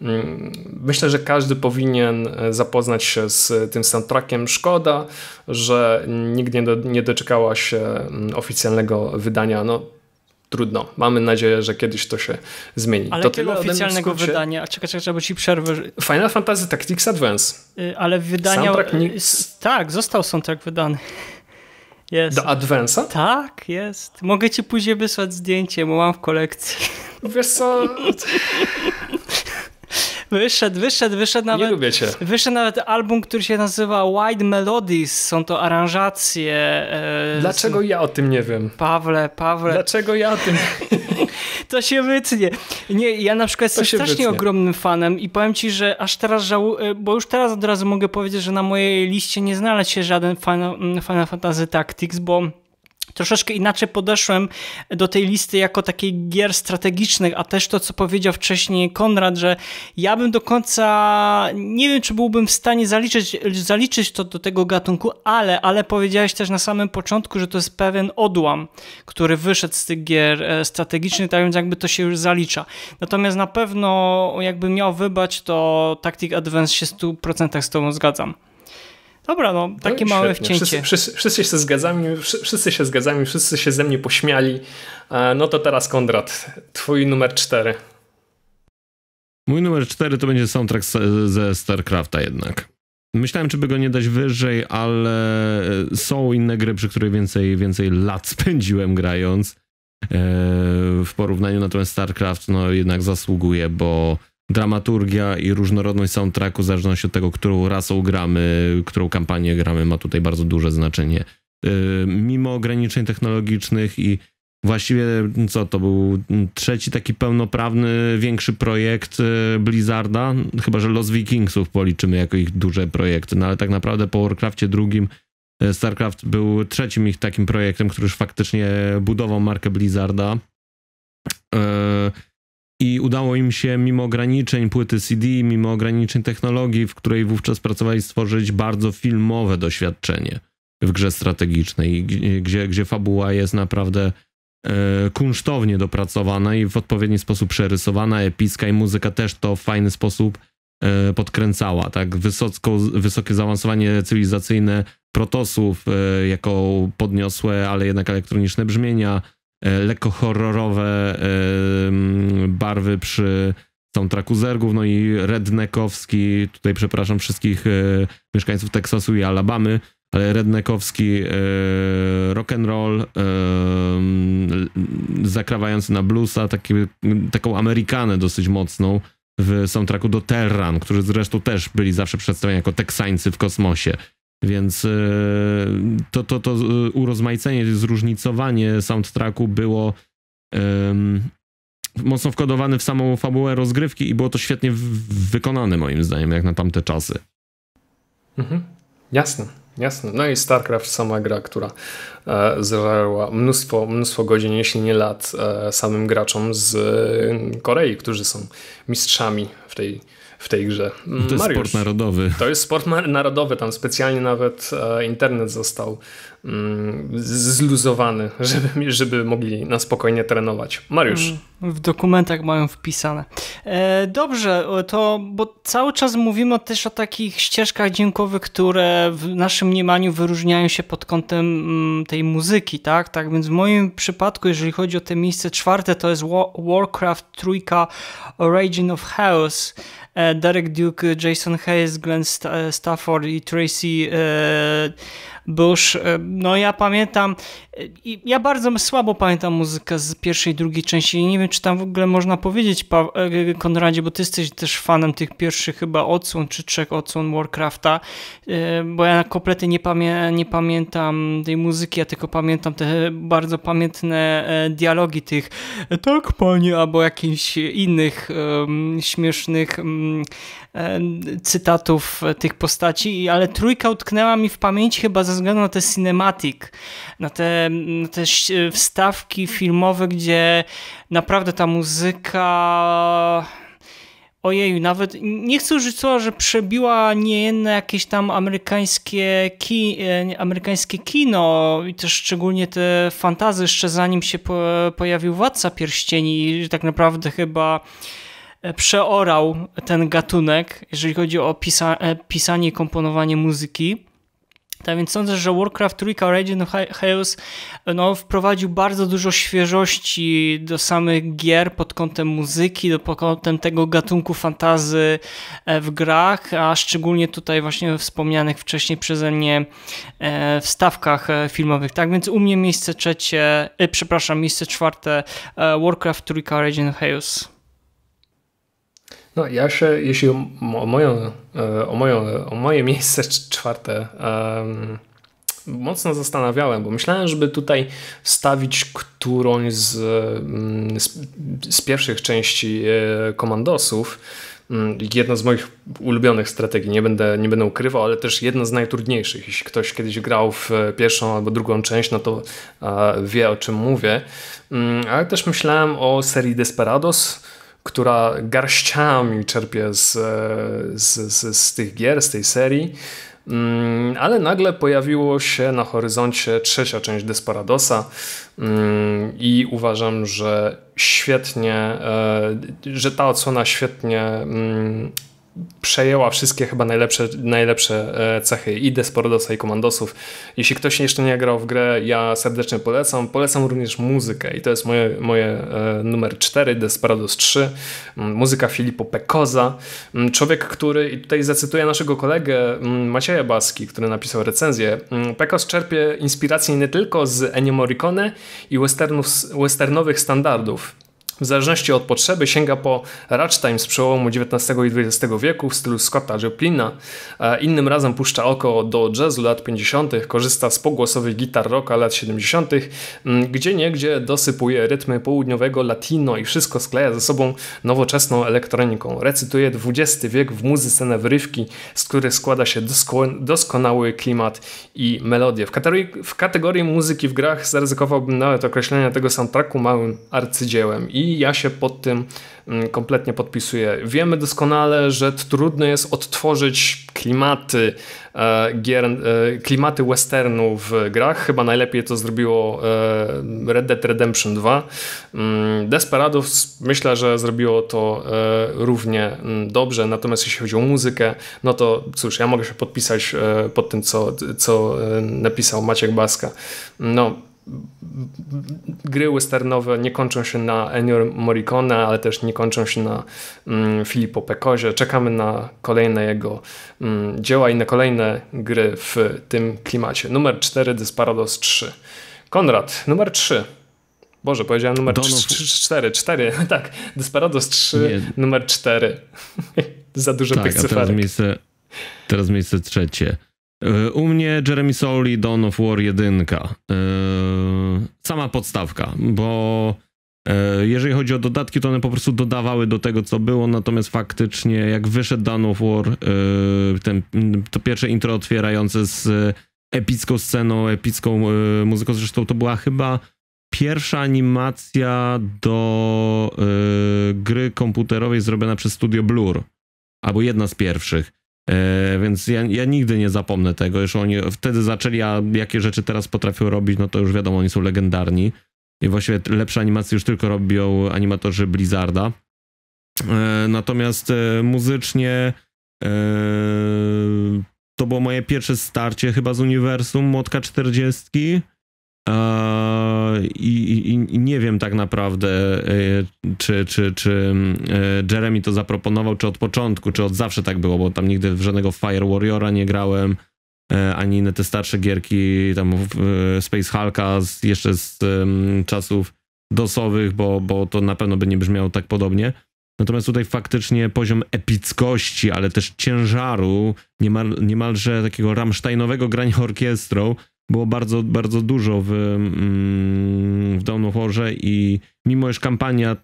mm, Myślę, że każdy powinien zapoznać się z tym soundtrackiem. Szkoda, że nigdy nie, nie doczekała się mm, oficjalnego wydania. No, trudno. Mamy nadzieję, że kiedyś to się zmieni. Ale to tyle oficjalnego wydania? Czekaj, czekaj, czekaj, bo ci przerwę. Final Fantasy Tactics Advance. Y, ale wydania... Nie... Tak, został soundtrack wydany. Jest. Do Advance'a? Tak, jest. Mogę ci później wysłać zdjęcie, bo mam w kolekcji. Wiesz co... Wyszedł, wyszedł, wyszedł nawet. Nie lubię cię. Wyszedł nawet album, który się nazywa Wide Melodies. Są to aranżacje. E, Dlaczego z... ja o tym nie wiem? Pawle, Pawle. Dlaczego ja o tym To się wytnie. Nie, ja na przykład jestem strasznie wytnie. ogromnym fanem i powiem ci, że aż teraz żałuję, bo już teraz od razu mogę powiedzieć, że na mojej liście nie znalazł się żaden Final, Final Fantasy Tactics, bo troszeczkę inaczej podeszłem do tej listy jako takiej gier strategicznych, a też to, co powiedział wcześniej Konrad, że ja bym do końca, nie wiem, czy byłbym w stanie zaliczyć, zaliczyć to do tego gatunku, ale, ale powiedziałeś też na samym początku, że to jest pewien odłam, który wyszedł z tych gier e, strategicznych, tak więc jakby to się już zalicza. Natomiast na pewno jakby miał wybrać, to Tactic Advance się w 100% z tobą zgadzam. Dobra, no, takie no małe wcięcie. Wszyscy, wszyscy, wszyscy, się zgadzamy, wszyscy się zgadzamy, wszyscy się ze mnie pośmiali. E, no to teraz Kondrat, twój numer cztery. Mój numer cztery to będzie soundtrack ze StarCrafta jednak. Myślałem, czy by go nie dać wyżej, ale są inne gry, przy których więcej, więcej lat spędziłem grając. E, w porównaniu natomiast StarCraft no jednak zasługuje, bo dramaturgia i różnorodność soundtracku, w zależności od tego, którą rasą gramy, którą kampanię gramy, ma tutaj bardzo duże znaczenie. Y, mimo ograniczeń technologicznych i właściwie, co to był trzeci taki pełnoprawny, większy projekt y, Blizzarda, chyba że Los Vikingsów policzymy jako ich duże projekty, no ale tak naprawdę po Warcraftie drugim y, StarCraft był trzecim ich takim projektem, który już faktycznie budował markę Blizzarda i udało im się, mimo ograniczeń płyty CD, mimo ograniczeń technologii, w której wówczas pracowali, stworzyć bardzo filmowe doświadczenie w grze strategicznej, gdzie, gdzie fabuła jest naprawdę e, kunsztownie dopracowana i w odpowiedni sposób przerysowana, epicka i muzyka też to w fajny sposób e, podkręcała, tak? Wysoko, wysokie zaawansowanie cywilizacyjne protosów e, jako podniosłe, ale jednak elektroniczne brzmienia, lekko horrorowe barwy przy soundtracku Zergów, no i redneckowski, tutaj przepraszam wszystkich e, mieszkańców Teksasu i Alabamy, ale redneckowski e, rock and roll zakrawający na bluesa, taki, taką Amerykanę dosyć mocną w soundtracku do Terran, którzy zresztą też byli zawsze przedstawiani jako Teksańcy w kosmosie. Więc e, to, to, to e, urozmaicenie, zróżnicowanie soundtracku było um, mocno wkodowane w samą fabułę rozgrywki i było to świetnie wykonane moim zdaniem, jak na tamte czasy. Mhm. Jasne, jasne. No i StarCraft, sama gra, która e, mnóstwo, mnóstwo godzin, jeśli nie lat, e, samym graczom z Korei, którzy są mistrzami w tej w tej grze. To jest Mariusz, sport narodowy. To jest sport narodowy, tam specjalnie nawet e, internet został zluzowany, żeby, żeby mogli na spokojnie trenować. Mariusz. Mm, w dokumentach mają wpisane. E, dobrze, to bo cały czas mówimy też o takich ścieżkach dźwiękowych, które w naszym mniemaniu wyróżniają się pod kątem mm, tej muzyki, tak? Tak więc w moim przypadku, jeżeli chodzi o te miejsce czwarte, to jest Warcraft trójka Origin of Chaos. E, Derek Duke, Jason Hayes, Glenn Stafford i Tracy e, Bush. E, no ja pamiętam, ja bardzo słabo pamiętam muzykę z pierwszej i drugiej części. Nie wiem, czy tam w ogóle można powiedzieć, Konradzie, bo ty jesteś też fanem tych pierwszych chyba odsłon, czy trzech odsłon Warcrafta, bo ja kompletnie nie, pamię nie pamiętam tej muzyki, ja tylko pamiętam te bardzo pamiętne dialogi tych tak panie, albo jakichś innych um, śmiesznych um, cytatów tych postaci, ale trójka utknęła mi w pamięci chyba ze względu na te cinematic, na te, na te wstawki filmowe, gdzie naprawdę ta muzyka Ojeju, nawet nie chcę użyć słowa, że przebiła niejedne jakieś tam amerykańskie, ki, e, amerykańskie kino i też szczególnie te fantazy jeszcze zanim się po, pojawił Władca Pierścieni, tak naprawdę chyba E, przeorał ten gatunek, jeżeli chodzi o pisa e, pisanie i komponowanie muzyki. Tak więc sądzę, że Warcraft Trójka Origin of Chaos no, wprowadził bardzo dużo świeżości do samych gier pod kątem muzyki, do pod kątem tego gatunku fantazy e, w grach, a szczególnie tutaj właśnie wspomnianych wcześniej przeze mnie e, wstawkach e, filmowych. Tak więc u mnie miejsce trzecie, przepraszam, miejsce czwarte Warcraft Trójka Origin of Chaos. No ja się, jeśli o, o, moją, e, o, moją, o moje miejsce czwarte um, mocno zastanawiałem, bo myślałem, żeby tutaj wstawić którąś z, mm, z, z pierwszych części e, komandosów, mm, jedna z moich ulubionych strategii, nie będę, nie będę ukrywał, ale też jedna z najtrudniejszych. Jeśli ktoś kiedyś grał w pierwszą albo drugą część, no to wie o czym mówię. Mm, ale też myślałem o serii Desperados, która garściami czerpie z, z, z, z tych gier, z tej serii. Mm, ale nagle pojawiło się na horyzoncie trzecia część Desperadosa mm, i uważam, że świetnie, e, że ta odsłona świetnie mm, przejęła wszystkie chyba najlepsze, najlepsze e, cechy i Desperadosa i Komandosów. Jeśli ktoś jeszcze nie grał w grę, ja serdecznie polecam. Polecam również muzykę i to jest moje, moje e, numer 4, Desperados 3. Mm, muzyka Filippo Pekoza. Mm, człowiek, który, i tutaj zacytuję naszego kolegę mm, Macieja Baski, który napisał recenzję. Pekos czerpie inspirację nie tylko z Ennio Morricone i westernów, westernowych standardów, w zależności od potrzeby sięga po ragtime z przełomu XIX i XX wieku w stylu Scotta Joplina. Innym razem puszcza oko do jazzu lat 50., korzysta z pogłosowych gitar rocka lat 70., gdzie niegdzie dosypuje rytmy południowego latino i wszystko skleja ze sobą nowoczesną elektroniką. Recytuje XX wiek w muzyce na wyrywki, z których składa się doskonały klimat i melodie. W kategorii, w kategorii muzyki w grach zaryzykowałbym nawet określenie tego soundtracku małym arcydziełem. I i ja się pod tym mm, kompletnie podpisuję. Wiemy doskonale, że trudno jest odtworzyć klimaty e, gier, e, klimaty westernu w grach. Chyba najlepiej to zrobiło e, Red Dead Redemption 2. Mm, Desperados myślę, że zrobiło to równie mm, dobrze, natomiast jeśli chodzi o muzykę, no to cóż, ja mogę się podpisać pod tym, co, co napisał Maciek Baska. No, gry westernowe nie kończą się na Ennio Morricone, ale też nie kończą się na mm, Filippo Pekozie. Czekamy na kolejne jego mm, dzieła i na kolejne gry w tym klimacie. Numer 4 Desperados 3. Konrad, numer 3. Boże, powiedziałem numer 3, 4, 4, tak. Desperados 3, nie. numer 4. Za dużo tak, tych cyferek. Teraz miejsce, teraz miejsce trzecie. E, u mnie Jeremy Soli Dawn of War 1. E, sama podstawka, bo e, jeżeli chodzi o dodatki, to one po prostu dodawały do tego, co było, natomiast faktycznie jak wyszedł Dawn of War, ten, to pierwsze intro otwierające z epicką sceną, epicką muzyką, zresztą to była chyba pierwsza animacja do gry komputerowej zrobiona przez Studio Blur, albo jedna z pierwszych. E, więc ja, ja, nigdy nie zapomnę tego. Już oni wtedy zaczęli, a jakie rzeczy teraz potrafią robić, no to już wiadomo, oni są legendarni. I właściwie lepsze animacje już tylko robią animatorzy Blizzarda. E, natomiast e, muzycznie to było moje pierwsze starcie chyba z uniwersum Młotka 40. I, i, I, nie wiem tak naprawdę, e, czy, czy, czy e, Jeremy to zaproponował, czy od początku, czy od zawsze tak było, bo tam nigdy w żadnego Fire Warriora nie grałem, e, ani inne te starsze gierki, tam Space Hulka z, jeszcze z czasów dosowych, bo, bo to na pewno by nie brzmiało tak podobnie. Natomiast tutaj faktycznie poziom epickości, ale też ciężaru, niemal, niemalże takiego Rammsteinowego grania orkiestrą, było bardzo, bardzo dużo w, mm, w Dawn of Warze i mimo iż kampania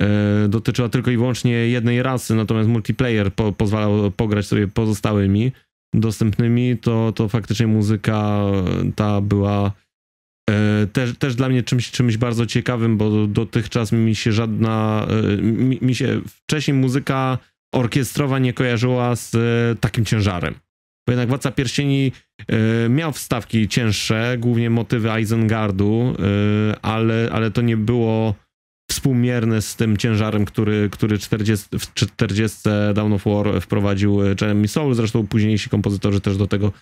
e, dotyczyła tylko i wyłącznie jednej rasy, natomiast multiplayer po, pozwalał pograć sobie pozostałymi dostępnymi, to, to faktycznie muzyka ta była e, też, też dla mnie czymś, czymś bardzo ciekawym, bo dotychczas mi się żadna, e, mi, mi się wcześniej muzyka orkiestrowa nie kojarzyła z takim ciężarem. Bo jednak Władca Pierścieni y, miał wstawki cięższe, głównie motywy Isengardu, y, ale, ale to nie było współmierne z tym ciężarem, który, który 40, w 40 Down of War wprowadził Jeremy Soul. Zresztą późniejsi kompozytorzy też do tego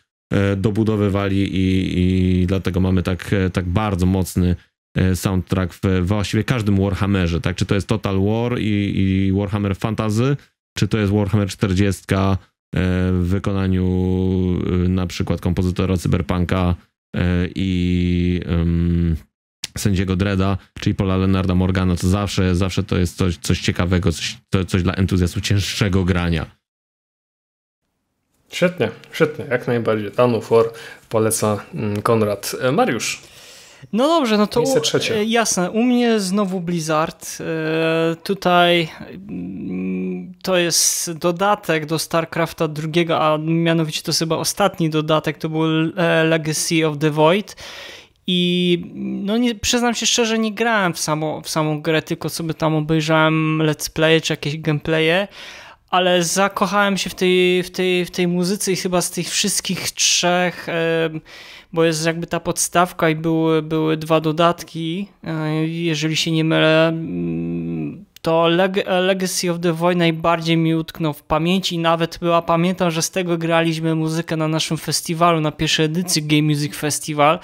dobudowywali i, i dlatego mamy tak, tak bardzo mocny soundtrack w właściwie każdym Warhammerze, tak? Czy to jest Total War i, i Warhammer Fantasy, czy to jest Warhammer 40 w wykonaniu na przykład kompozytora Cyberpunka i um, sędziego Dreda, czyli Paula Leonarda Morgana, to zawsze, zawsze to jest coś, coś ciekawego, coś, to, coś dla entuzjastów cięższego grania. Świetnie, świetnie, jak najbardziej. Of War poleca mm, Konrad. E, Mariusz. No dobrze, no to. E, jasne. U mnie znowu Blizzard. E, tutaj to jest dodatek do StarCrafta drugiego, a mianowicie to jest chyba ostatni dodatek, to był Legacy of the Void. I no nie, przyznam się szczerze, nie grałem w, samo, w samą grę, tylko sobie tam obejrzałem let's play czy jakieś gameplaye, ale zakochałem się w tej, w tej, w tej muzyce i chyba z tych wszystkich trzech, bo jest jakby ta podstawka i były, były dwa dodatki, e, jeżeli się nie mylę, mm, to Leg Legacy of the Void najbardziej mi utknął w pamięci. Nawet była, pamiętam, że z tego graliśmy muzykę na naszym festiwalu, na pierwszej edycji Game Music Festival,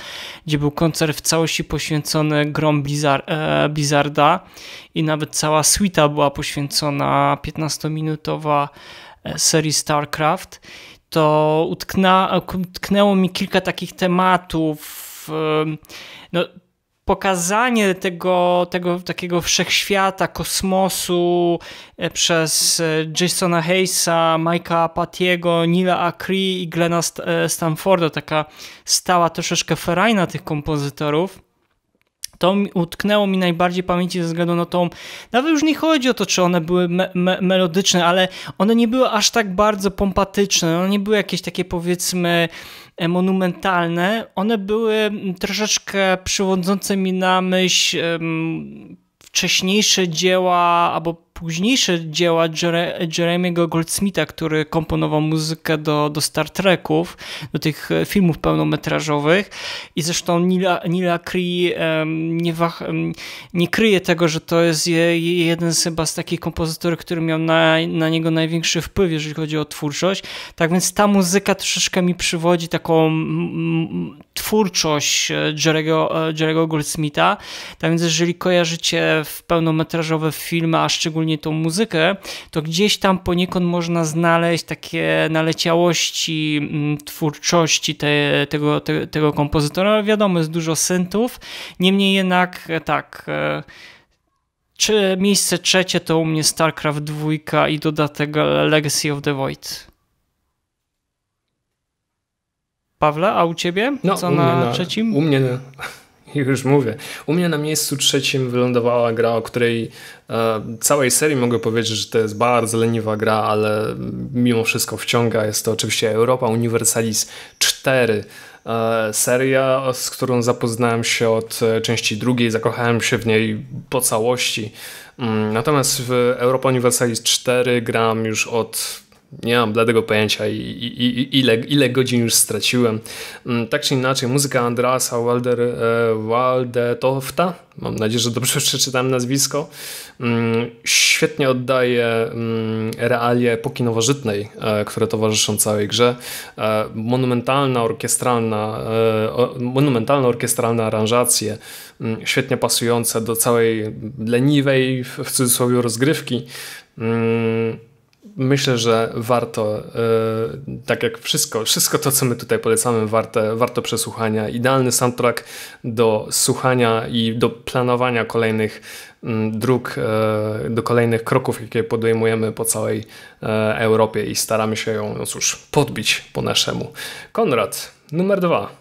gdzie był koncert w całości poświęcony grom Blizzard, e, Blizzarda i nawet cała suita była poświęcona 15-minutowa e, serii StarCraft. To utkna, utknęło mi kilka takich tematów. No, pokazanie tego, tego takiego wszechświata, kosmosu e, przez e, Jasona Hayesa, Mike'a Patiego, Nila Acri i Glena e, Stanforda, taka stała troszeczkę ferajna tych kompozytorów to utknęło mi najbardziej pamięci ze względu na tą, nawet już nie chodzi o to, czy one były me me melodyczne, ale one nie były aż tak bardzo pompatyczne, one nie były jakieś takie powiedzmy monumentalne, one były troszeczkę przywodzące mi na myśl wcześniejsze dzieła albo późniejsze dzieła Jeremiego Goldsmitha, który komponował muzykę do, do Star Treków, do tych e, filmów pełnometrażowych i zresztą Nila, Nila Cree nie, wach, nie kryje tego, że to jest jeden z chyba z takich kompozytorów, który miał na, na niego największy wpływ, jeżeli chodzi o twórczość. Tak więc ta muzyka troszeczkę mi przywodzi taką twórczość e, Jerego, e, Jerego Goldsmitha. Tak więc jeżeli kojarzycie w pełnometrażowe filmy, a szczególnie tą muzykę, to gdzieś tam poniekąd można znaleźć takie naleciałości mm, twórczości te, tego, te, tego kompozytora. Wiadomo, jest dużo syntów, niemniej jednak e, tak czy miejsce trzecie to u mnie StarCraft 2 i dodatek Legacy of the Void. Pawle, a u ciebie? No, Co na, na, trzecim? U mnie Już mówię. U mnie na miejscu trzecim wylądowała gra, o której e, całej serii mogę powiedzieć, że to jest bardzo leniwa gra, ale mimo wszystko wciąga. Jest to oczywiście Europa Universalis 4. E, seria, z którą zapoznałem się od e, części drugiej, zakochałem się w niej po całości. Mm, natomiast w Europa Universalis 4 gram już od nie mam bladego pojęcia i, i, i, ile, ile godzin już straciłem. Mm, tak czy inaczej, muzyka Andrasa Walder, e, Waldetofta, mam nadzieję, że dobrze przeczytałem nazwisko, mm, świetnie oddaje mm, realie epoki nowożytnej, e, które towarzyszą całej grze. E, monumentalna orkiestralna, e, monumentalne orkiestralne aranżacje, świetnie pasujące do całej leniwej, w cudzysłowie, rozgrywki. Myślę, że warto, e, tak jak wszystko, wszystko to, co my tutaj polecamy, warte, warto przesłuchania. Idealny soundtrack do słuchania i do planowania kolejnych mm, dróg, e, do kolejnych kroków, jakie podejmujemy po całej e, Europie i staramy się ją, no cóż, podbić po naszemu. Konrad, numer dwa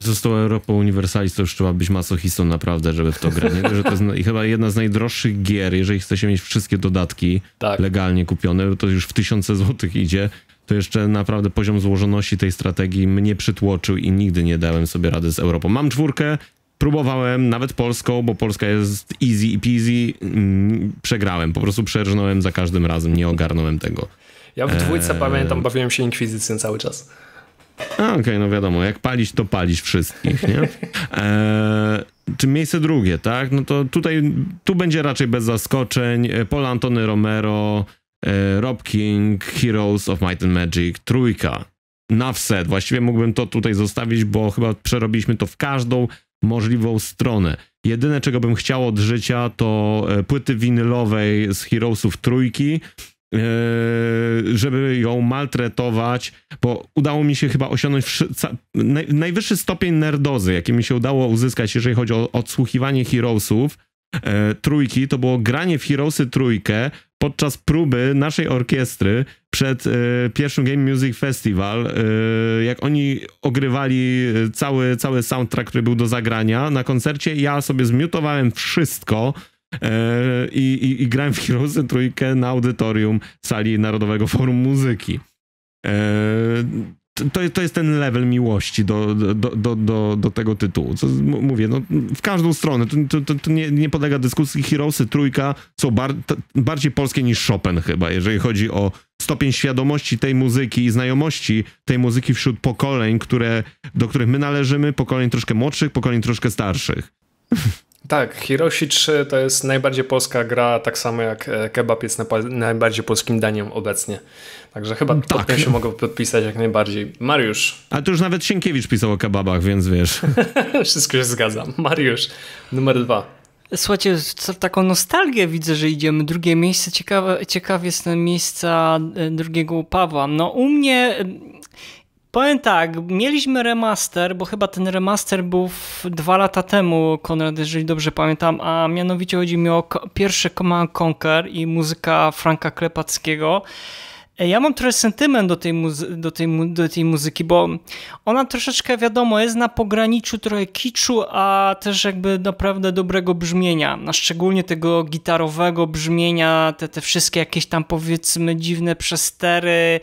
została Europa Universalis, to już trzeba być masochistą naprawdę, żeby w to grać. Że to jest chyba jedna z najdroższych gier, jeżeli chcecie mieć wszystkie dodatki tak. legalnie kupione, to już w tysiące złotych idzie, to jeszcze naprawdę poziom złożoności tej strategii mnie przytłoczył i nigdy nie dałem sobie rady z Europą. Mam czwórkę, próbowałem, nawet polską, bo Polska jest easy i peasy, mm, przegrałem, po prostu przerżnąłem za każdym razem, nie ogarnąłem tego. Ja w dwójce eee... pamiętam, bawiłem się Inkwizycją cały czas. Okej, okay, no wiadomo, jak palić, to palić wszystkich, nie? Eee, czy miejsce drugie, tak? No to tutaj, tu będzie raczej bez zaskoczeń. E, Paul Antony Romero, e, Rob King, Heroes of Might and Magic, trójka. na wset. Właściwie mógłbym to tutaj zostawić, bo chyba przerobiliśmy to w każdą możliwą stronę. Jedyne, czego bym chciał od życia, to e, płyty winylowej z Heroesów trójki, e, żeby ją maltretować, bo udało mi się chyba osiągnąć najwyższy stopień nerdozy, jaki mi się udało uzyskać, jeżeli chodzi o odsłuchiwanie Heroesów, e, trójki, to było granie w Heroesy trójkę podczas próby naszej orkiestry przed e, pierwszym Game Music Festival, jak oni ogrywali cały, cały soundtrack, który był do zagrania na koncercie, ja sobie zmiutowałem wszystko, i, i, i grałem w Heroesy trójkę na audytorium sali Narodowego Forum Muzyki. E, to, to jest ten level miłości do, do, do, do, do tego tytułu. Co mówię, no, w każdą stronę. To, to, to nie, nie podlega dyskusji. Heroesy trójka są bar, bardziej polskie niż Chopin chyba, jeżeli chodzi o stopień świadomości tej muzyki i znajomości tej muzyki wśród pokoleń, które, do których my należymy, pokoleń troszkę młodszych, pokoleń troszkę starszych. Tak, Hiroshi 3 to jest najbardziej polska gra, tak samo jak e, kebab jest najbardziej polskim daniem obecnie. Także chyba tak. pod się mogę podpisać jak najbardziej. Mariusz. A to już nawet Sienkiewicz pisał o kebabach, więc wiesz. Wszystko się zgadzam. Mariusz, numer dwa. Słuchajcie, taką nostalgię widzę, że idziemy. Drugie miejsce, ciekawe, ciekaw jestem miejsca e, drugiego Pawła. No u mnie Powiem tak, mieliśmy remaster, bo chyba ten remaster był dwa lata temu, Konrad, jeżeli dobrze pamiętam, a mianowicie chodzi mi o pierwszy Command Conquer i muzyka Franka Klepackiego. E, ja mam trochę sentyment do tej, do, tej, do tej muzyki, bo ona troszeczkę, wiadomo, jest na pograniczu trochę kiczu, a też jakby naprawdę dobrego brzmienia, a szczególnie tego gitarowego brzmienia, te, te wszystkie jakieś tam powiedzmy dziwne przestery.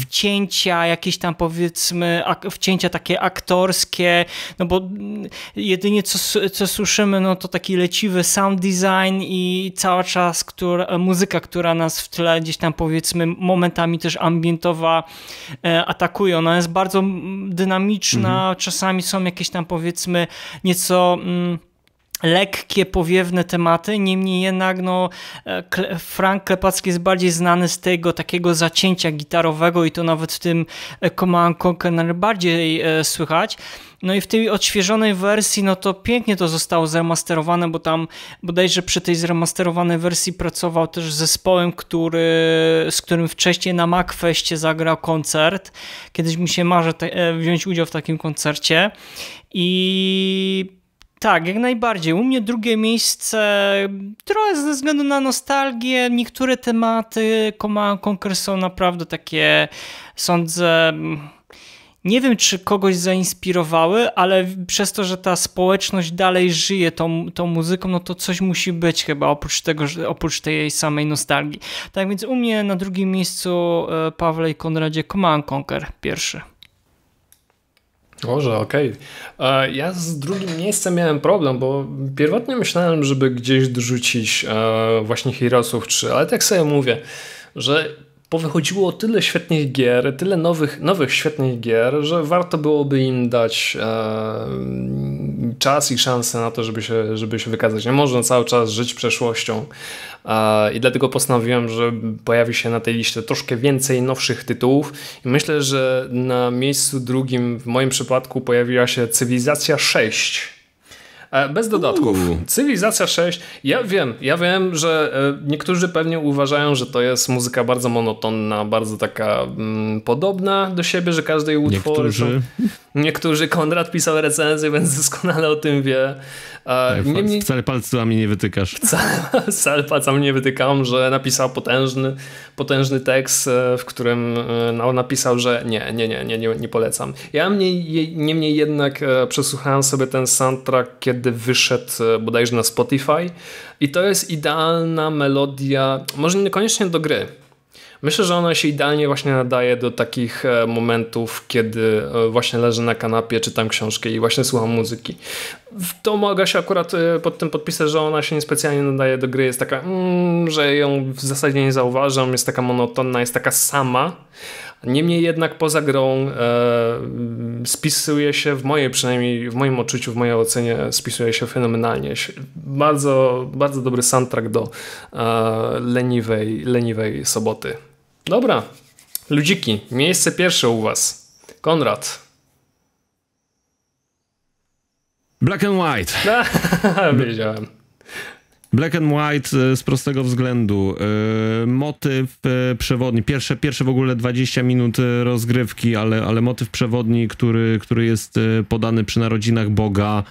Wcięcia, jakieś tam powiedzmy wcięcia takie aktorskie, no bo jedynie co, co słyszymy, no to taki leciwy sound design i cały czas która, muzyka, która nas w tle gdzieś tam powiedzmy momentami też ambientowa e, atakuje. Ona jest bardzo dynamiczna, mhm. czasami są jakieś tam powiedzmy nieco... Mm, lekkie, powiewne tematy, niemniej jednak no, e, Frank Klepacki jest bardziej znany z tego takiego zacięcia gitarowego i to nawet w tym e, Command Conquer najbardziej e, słychać. No i w tej odświeżonej wersji, no to pięknie to zostało zremasterowane, bo tam bodajże przy tej zremasterowanej wersji pracował też z zespołem, który, z którym wcześniej na MacFestie zagrał koncert. Kiedyś mi się marzy te, wziąć udział w takim koncercie i tak, jak najbardziej. U mnie drugie miejsce, trochę ze względu na nostalgię, niektóre tematy Command Conquer są naprawdę takie, sądzę, nie wiem, czy kogoś zainspirowały, ale przez to, że ta społeczność dalej żyje tą, tą muzyką, no to coś musi być chyba oprócz tego, oprócz tej samej nostalgii. Tak więc u mnie na drugim miejscu e, Pawle i Konradzie Command Conquer pierwszy. Może, okej. Okay. Ja z drugim miejscem miałem problem, bo pierwotnie myślałem, żeby gdzieś dorzucić e, właśnie Heroesów 3, ale tak sobie mówię, że powychodziło tyle świetnych gier, tyle nowych, nowych świetnych gier, że warto byłoby im dać e, czas i szansę na to, żeby się, żeby się wykazać. Nie można cały czas żyć przeszłością i dlatego postanowiłem, że pojawi się na tej liście troszkę więcej nowszych tytułów i myślę, że na miejscu drugim w moim przypadku pojawiła się Cywilizacja 6 E, bez dodatków. Cywilizacja 6. Ja wiem, ja wiem, że e, niektórzy pewnie uważają, że to jest muzyka bardzo monotonna, bardzo taka mm, podobna do siebie, że każdej utworu. Niektórzy. Niektórzy. Konrad pisał recenzję, więc doskonale o tym wie. Tak, Niemniej, wcale palcami nie wytykasz. Wcale, wcale palcami nie wytykam, że napisał potężny, potężny tekst, e, w którym e, no, napisał, że nie, nie, nie, nie, nie, nie polecam. Ja niemniej, niemniej jednak e, przesłuchałem sobie ten soundtrack, kiedy wyszedł bodajże na Spotify i to jest idealna melodia, może niekoniecznie do gry, Myślę, że ona się idealnie właśnie nadaje do takich e, momentów, kiedy e, właśnie leżę na kanapie, czytam książkę i właśnie słucham muzyki. To mogę się akurat e, pod tym podpisać, że ona się niespecjalnie nadaje do gry. Jest taka, mm, że ją w zasadzie nie zauważam, jest taka monotonna, jest taka sama. Niemniej jednak poza grą e, spisuje się w mojej, przynajmniej w moim odczuciu, w mojej ocenie spisuje się fenomenalnie. Bardzo, bardzo dobry soundtrack do e, leniwej, leniwej soboty. Dobra, Ludziki, miejsce pierwsze u was. Konrad. Black and White. Wiedziałem. Black and White e, z prostego względu. E, motyw e, przewodni, pierwsze, pierwsze w ogóle 20 minut rozgrywki, ale, ale motyw przewodni, który, który jest podany przy narodzinach Boga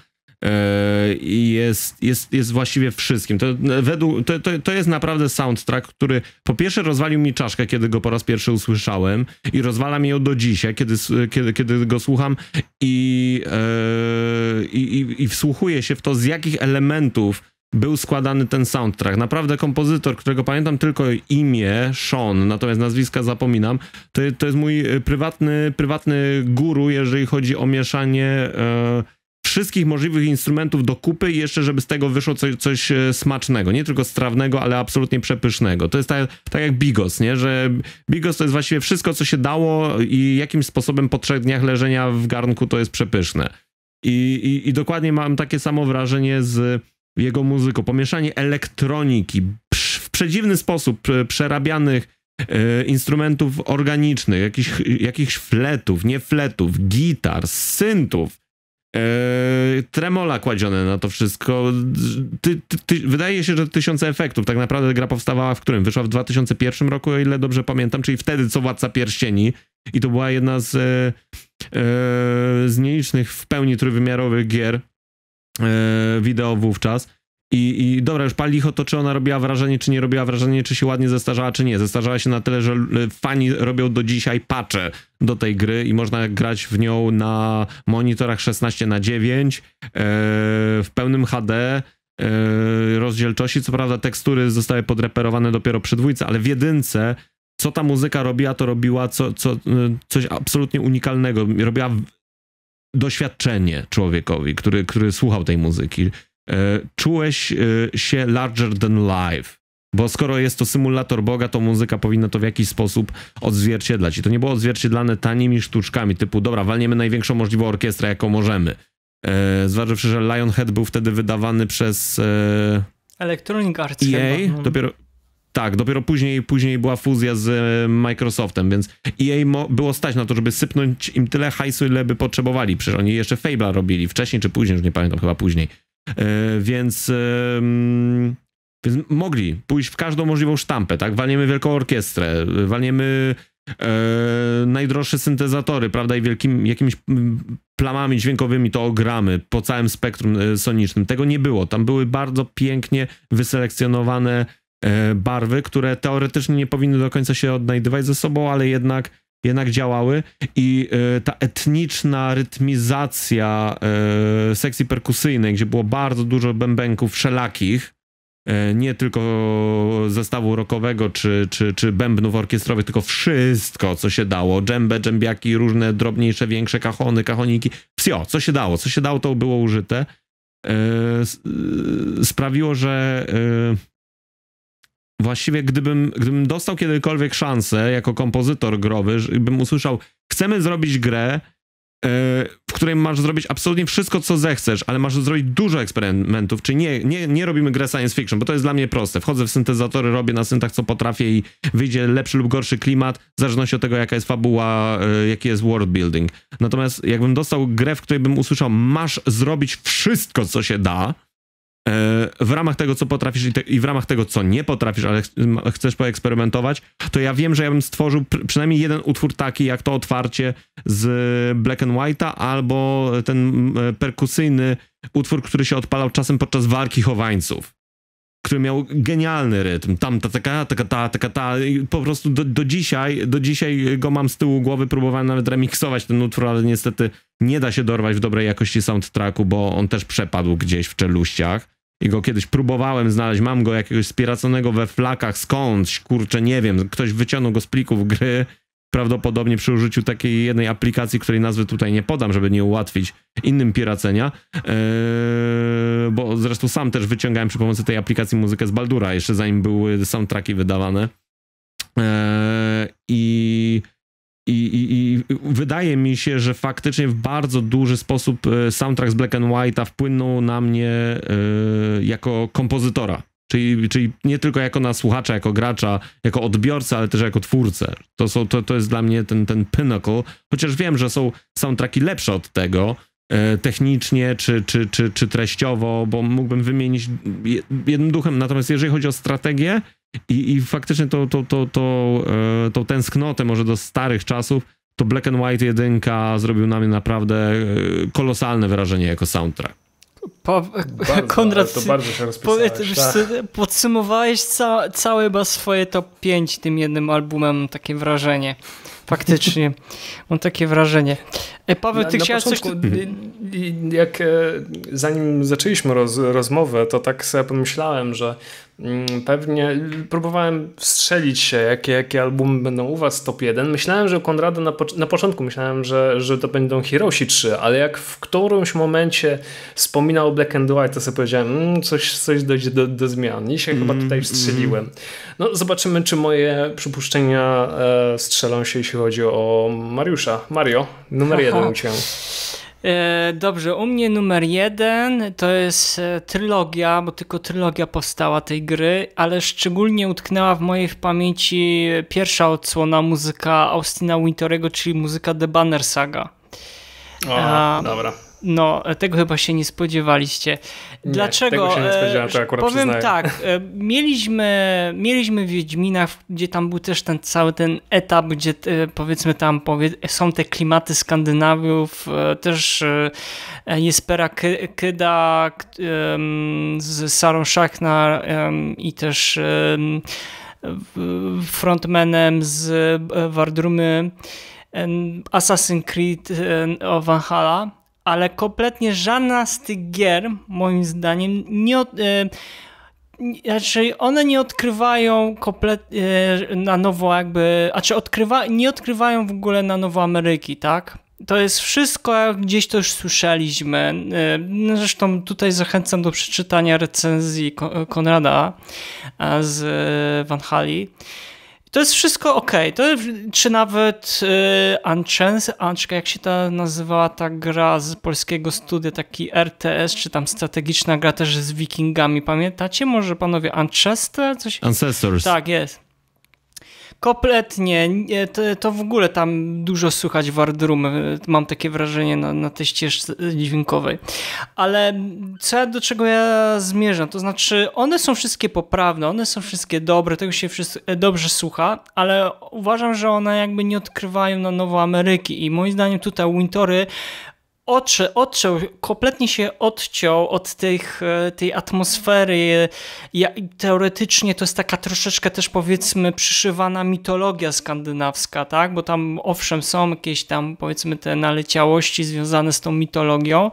jest, jest, jest właściwie wszystkim. To, według, to, to, to jest naprawdę soundtrack, który po pierwsze rozwalił mi czaszkę, kiedy go po raz pierwszy usłyszałem i rozwala mi ją do dzisiaj, kiedy, kiedy, kiedy go słucham i, i, i, i wsłuchuję się w to, z jakich elementów był składany ten soundtrack. Naprawdę kompozytor, którego pamiętam tylko imię, Sean, natomiast nazwiska zapominam, to, to jest mój e, prywatny, prywatny guru, jeżeli chodzi o mieszanie e, wszystkich możliwych instrumentów do kupy i jeszcze, żeby z tego wyszło coś, coś e, smacznego. Nie tylko strawnego, ale absolutnie przepysznego. To jest tak, tak jak bigos, nie? Że bigos to jest właściwie wszystko, co się dało i jakimś sposobem po trzech dniach leżenia w garnku to jest przepyszne. I, i, i dokładnie mam takie samo wrażenie z jego muzyką, pomieszanie elektroniki w przedziwny sposób przerabianych e, instrumentów organicznych, jakichś, jakichś fletów, nie fletów, gitar, syntów, e, tremola kładzione na to wszystko. Ty, ty, ty, wydaje się, że tysiące efektów. Tak naprawdę gra powstawała w którym? Wyszła w 2001 roku, o ile dobrze pamiętam, czyli wtedy co Władca Pierścieni i to była jedna z, e, z nielicznych w pełni trójwymiarowych gier, E, wideo wówczas. I, I dobra, już palicho to, czy ona robiła wrażenie, czy nie robiła wrażenie, czy się ładnie zestarzała, czy nie. Zestarzała się na tyle, że fani robią do dzisiaj patche do tej gry i można grać w nią na monitorach 16 na 9 e, w pełnym HD e, rozdzielczości. Co prawda tekstury zostały podreperowane dopiero przy dwójce, ale w jedynce co ta muzyka robiła, to robiła co, co, coś absolutnie unikalnego. Robiła doświadczenie człowiekowi, który, który słuchał tej muzyki. E, czułeś e, się larger than life. Bo skoro jest to symulator Boga, to muzyka powinna to w jakiś sposób odzwierciedlać. I to nie było odzwierciedlane tanimi sztuczkami, typu dobra, walniemy największą możliwą orkiestrę, jaką możemy. E, zważywszy, że Lionhead był wtedy wydawany przez... E, Electronic Arts EA, chyba, no. dopiero, tak, dopiero później, później była fuzja z e, Microsoftem, więc EA było stać na to, żeby sypnąć im tyle hajsu, ile by potrzebowali. Przecież oni jeszcze Fable'a robili wcześniej czy później, już nie pamiętam, chyba później. E, więc, więc mogli pójść w każdą możliwą sztampę, tak? Walniemy wielką orkiestrę, walniemy e, najdroższe syntezatory, prawda? I wielkimi jakimiś plamami dźwiękowymi to ogramy po całym spektrum e, sonicznym. Tego nie było. Tam były bardzo pięknie wyselekcjonowane barwy, które teoretycznie nie powinny do końca się odnajdywać ze sobą, ale jednak, jednak działały i e, ta etniczna rytmizacja e, sekcji perkusyjnej, gdzie było bardzo dużo bębenków wszelakich, nie tylko zestawu rockowego czy, czy, czy bębnów orkiestrowych, tylko wszystko, co się dało. Dżembę, dżembiaki, różne drobniejsze, większe kachony, kachoniki. Wsio, co się dało. Co się dało, to było użyte. Sprawiło, że właściwie gdybym, gdybym dostał kiedykolwiek szansę jako kompozytor growy, bym usłyszał, chcemy zrobić grę, e, w której masz zrobić absolutnie wszystko, co zechcesz, ale masz zrobić dużo eksperymentów, czy nie, nie, nie robimy grę science fiction, bo to jest dla mnie proste. Wchodzę w syntezatory, robię na syntach, co potrafię i wyjdzie lepszy lub gorszy klimat, w zależności od tego, jaka jest fabuła, e, jaki jest world building. Natomiast jakbym dostał grę, w której bym usłyszał, masz zrobić wszystko, co się da, w ramach tego, co potrafisz i, te, i, w ramach tego, co nie potrafisz, ale ch chcesz poeksperymentować, to ja wiem, że ja bym stworzył pr przynajmniej jeden utwór taki, jak to otwarcie z Black and White'a, albo ten e, perkusyjny utwór, który się odpalał czasem podczas walki chowańców który miał genialny rytm. Tam ta taka, taka, ta, taka, ta. I po prostu do, do dzisiaj, do dzisiaj go mam z tyłu głowy. Próbowałem nawet remiksować ten utwór, ale niestety nie da się dorwać w dobrej jakości soundtracku, bo on też przepadł gdzieś w czeluściach i go kiedyś próbowałem znaleźć, mam go jakiegoś spieraconego we flakach skądś, kurczę, nie wiem, ktoś wyciągnął go z plików gry, prawdopodobnie przy użyciu takiej jednej aplikacji, której nazwy tutaj nie podam, żeby nie ułatwić innym piracenia, eee, bo zresztą sam też wyciągałem przy pomocy tej aplikacji muzykę z Baldura, jeszcze zanim były soundtracki wydawane. Eee, I i, i, wydaje mi się, że faktycznie w bardzo duży sposób e, soundtrack z Black and wpłynął na mnie y, jako kompozytora. Czyli, czyli nie tylko jako na słuchacza, jako gracza, jako odbiorcę, ale też jako twórcę. To, są, to, to jest dla mnie ten, ten pinnacle, chociaż wiem, że są soundtracki lepsze od tego, e, technicznie czy, czy, czy, czy treściowo, bo mógłbym wymienić jednym duchem. Natomiast jeżeli chodzi o strategię i, i faktycznie tą to, to, to, e, tą tęsknotę może do starych czasów, to Black and White 1 zrobił na mnie naprawdę e, kolosalne wrażenie jako soundtrack. Po, bardzo, Konrad, to bardzo się powiedz, tak. podsumowałeś ca, całe chyba swoje top 5 tym jednym albumem, takie wrażenie. Faktycznie, mam takie wrażenie. E, Paweł, ty na, chciałeś coś... Jak, e, zanim zaczęliśmy roz, rozmowę, to tak sobie pomyślałem, że Mm, pewnie próbowałem strzelić się, jakie, jakie albumy będą u was top 1. Myślałem, że Konrada na, na początku myślałem, że, że to będą Hiroshi 3, ale jak w którymś momencie wspominał Black and White, to sobie powiedziałem, mmm, coś, coś dojdzie do, do zmian. I się mm, chyba tutaj wstrzeliłem. No zobaczymy, czy moje przypuszczenia e, strzelą się, jeśli chodzi o Mariusza. Mario, numer Aha. u ciebie. E, dobrze, u mnie numer jeden to jest e, trylogia, bo tylko trylogia powstała tej gry, ale szczególnie utknęła w mojej w pamięci pierwsza odsłona muzyka Austina Wintorego, czyli muzyka The Banner Saga. O, A, dobra. No, tego chyba się nie spodziewaliście. Dlaczego? Tego się nie spodziewałem, to akurat Powiem przyznaję. tak, e, mieliśmy, mieliśmy Wiedźmina, gdzie tam był też ten cały ten etap, gdzie e, powiedzmy tam są te klimaty Skandynawiów, e, też jest Pera Kyda z Sarą Szachnar i też frontmanem z Wardrumy Assassin's Creed Valhalla ale kompletnie żadna z tych gier, moim zdaniem, nie. Od, e, znaczy one nie odkrywają kompletnie na nowo jakby, znaczy odkrywa, nie odkrywają w ogóle na nowo Ameryki, tak? To jest wszystko, gdzieś to już słyszeliśmy. E, no zresztą tutaj zachęcam do przeczytania recenzji Konrada e, z Van Hali. To jest wszystko ok. To, czy nawet y, Unchance, jak się ta nazywała ta gra z polskiego studia, taki RTS, czy tam strategiczna gra też z wikingami, pamiętacie może panowie Unchester? Coś? Ancestors. Tak, jest. Kompletnie. To, to, w ogóle tam dużo słychać wardrumy. Mam takie wrażenie na, na tej ścieżce dźwiękowej. Ale co do czego ja zmierzam? To znaczy, one są wszystkie poprawne, one są wszystkie dobre, tego się dobrze słucha, ale uważam, że one jakby nie odkrywają na nowo Ameryki i moim zdaniem tutaj Wintory oczy, odciął, kompletnie się odciął od tych, e, tej atmosfery. Ja, teoretycznie to jest taka troszeczkę też powiedzmy przyszywana mitologia skandynawska, tak? Bo tam owszem są jakieś tam powiedzmy te naleciałości związane z tą mitologią,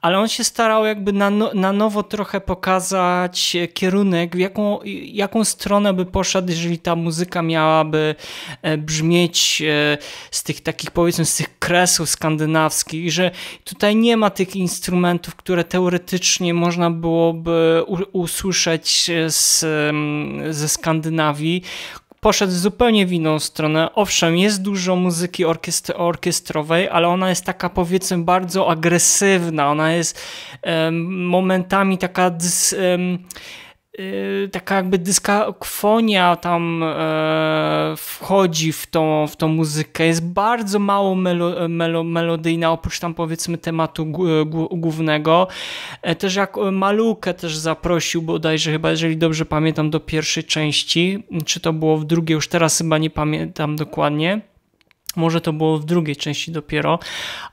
ale on się starał jakby na, no, na nowo trochę pokazać kierunek, w jaką, jaką stronę by poszedł, jeżeli ta muzyka miałaby e, brzmieć e, z tych takich powiedzmy z tych kresów skandynawskich, że Tutaj nie ma tych instrumentów, które teoretycznie można byłoby usłyszeć z, ze Skandynawii, poszedł zupełnie w inną stronę. Owszem, jest dużo muzyki orkiestr orkiestrowej, ale ona jest taka powiedzmy bardzo agresywna. Ona jest um, momentami taka. Dys, um, taka jakby dyskakwonia tam e, wchodzi w tą, w tą muzykę. Jest bardzo mało melo, melo, melodyjna, oprócz tam powiedzmy tematu głównego. E, też jak Malukę też zaprosił bodajże chyba, jeżeli dobrze pamiętam, do pierwszej części. Czy to było w drugiej, już teraz chyba nie pamiętam dokładnie. Może to było w drugiej części dopiero,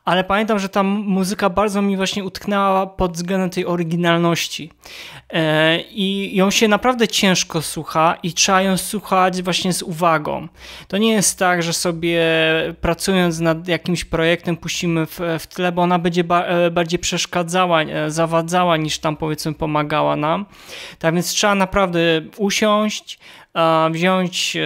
ale pamiętam, że ta muzyka bardzo mi właśnie utknęła pod względem tej oryginalności. E, I ją się naprawdę ciężko słucha i trzeba ją słuchać właśnie z uwagą. To nie jest tak, że sobie pracując nad jakimś projektem puścimy w, w tle, bo ona będzie ba e, bardziej przeszkadzała, e, zawadzała niż tam powiedzmy pomagała nam. Tak więc trzeba naprawdę usiąść, wziąć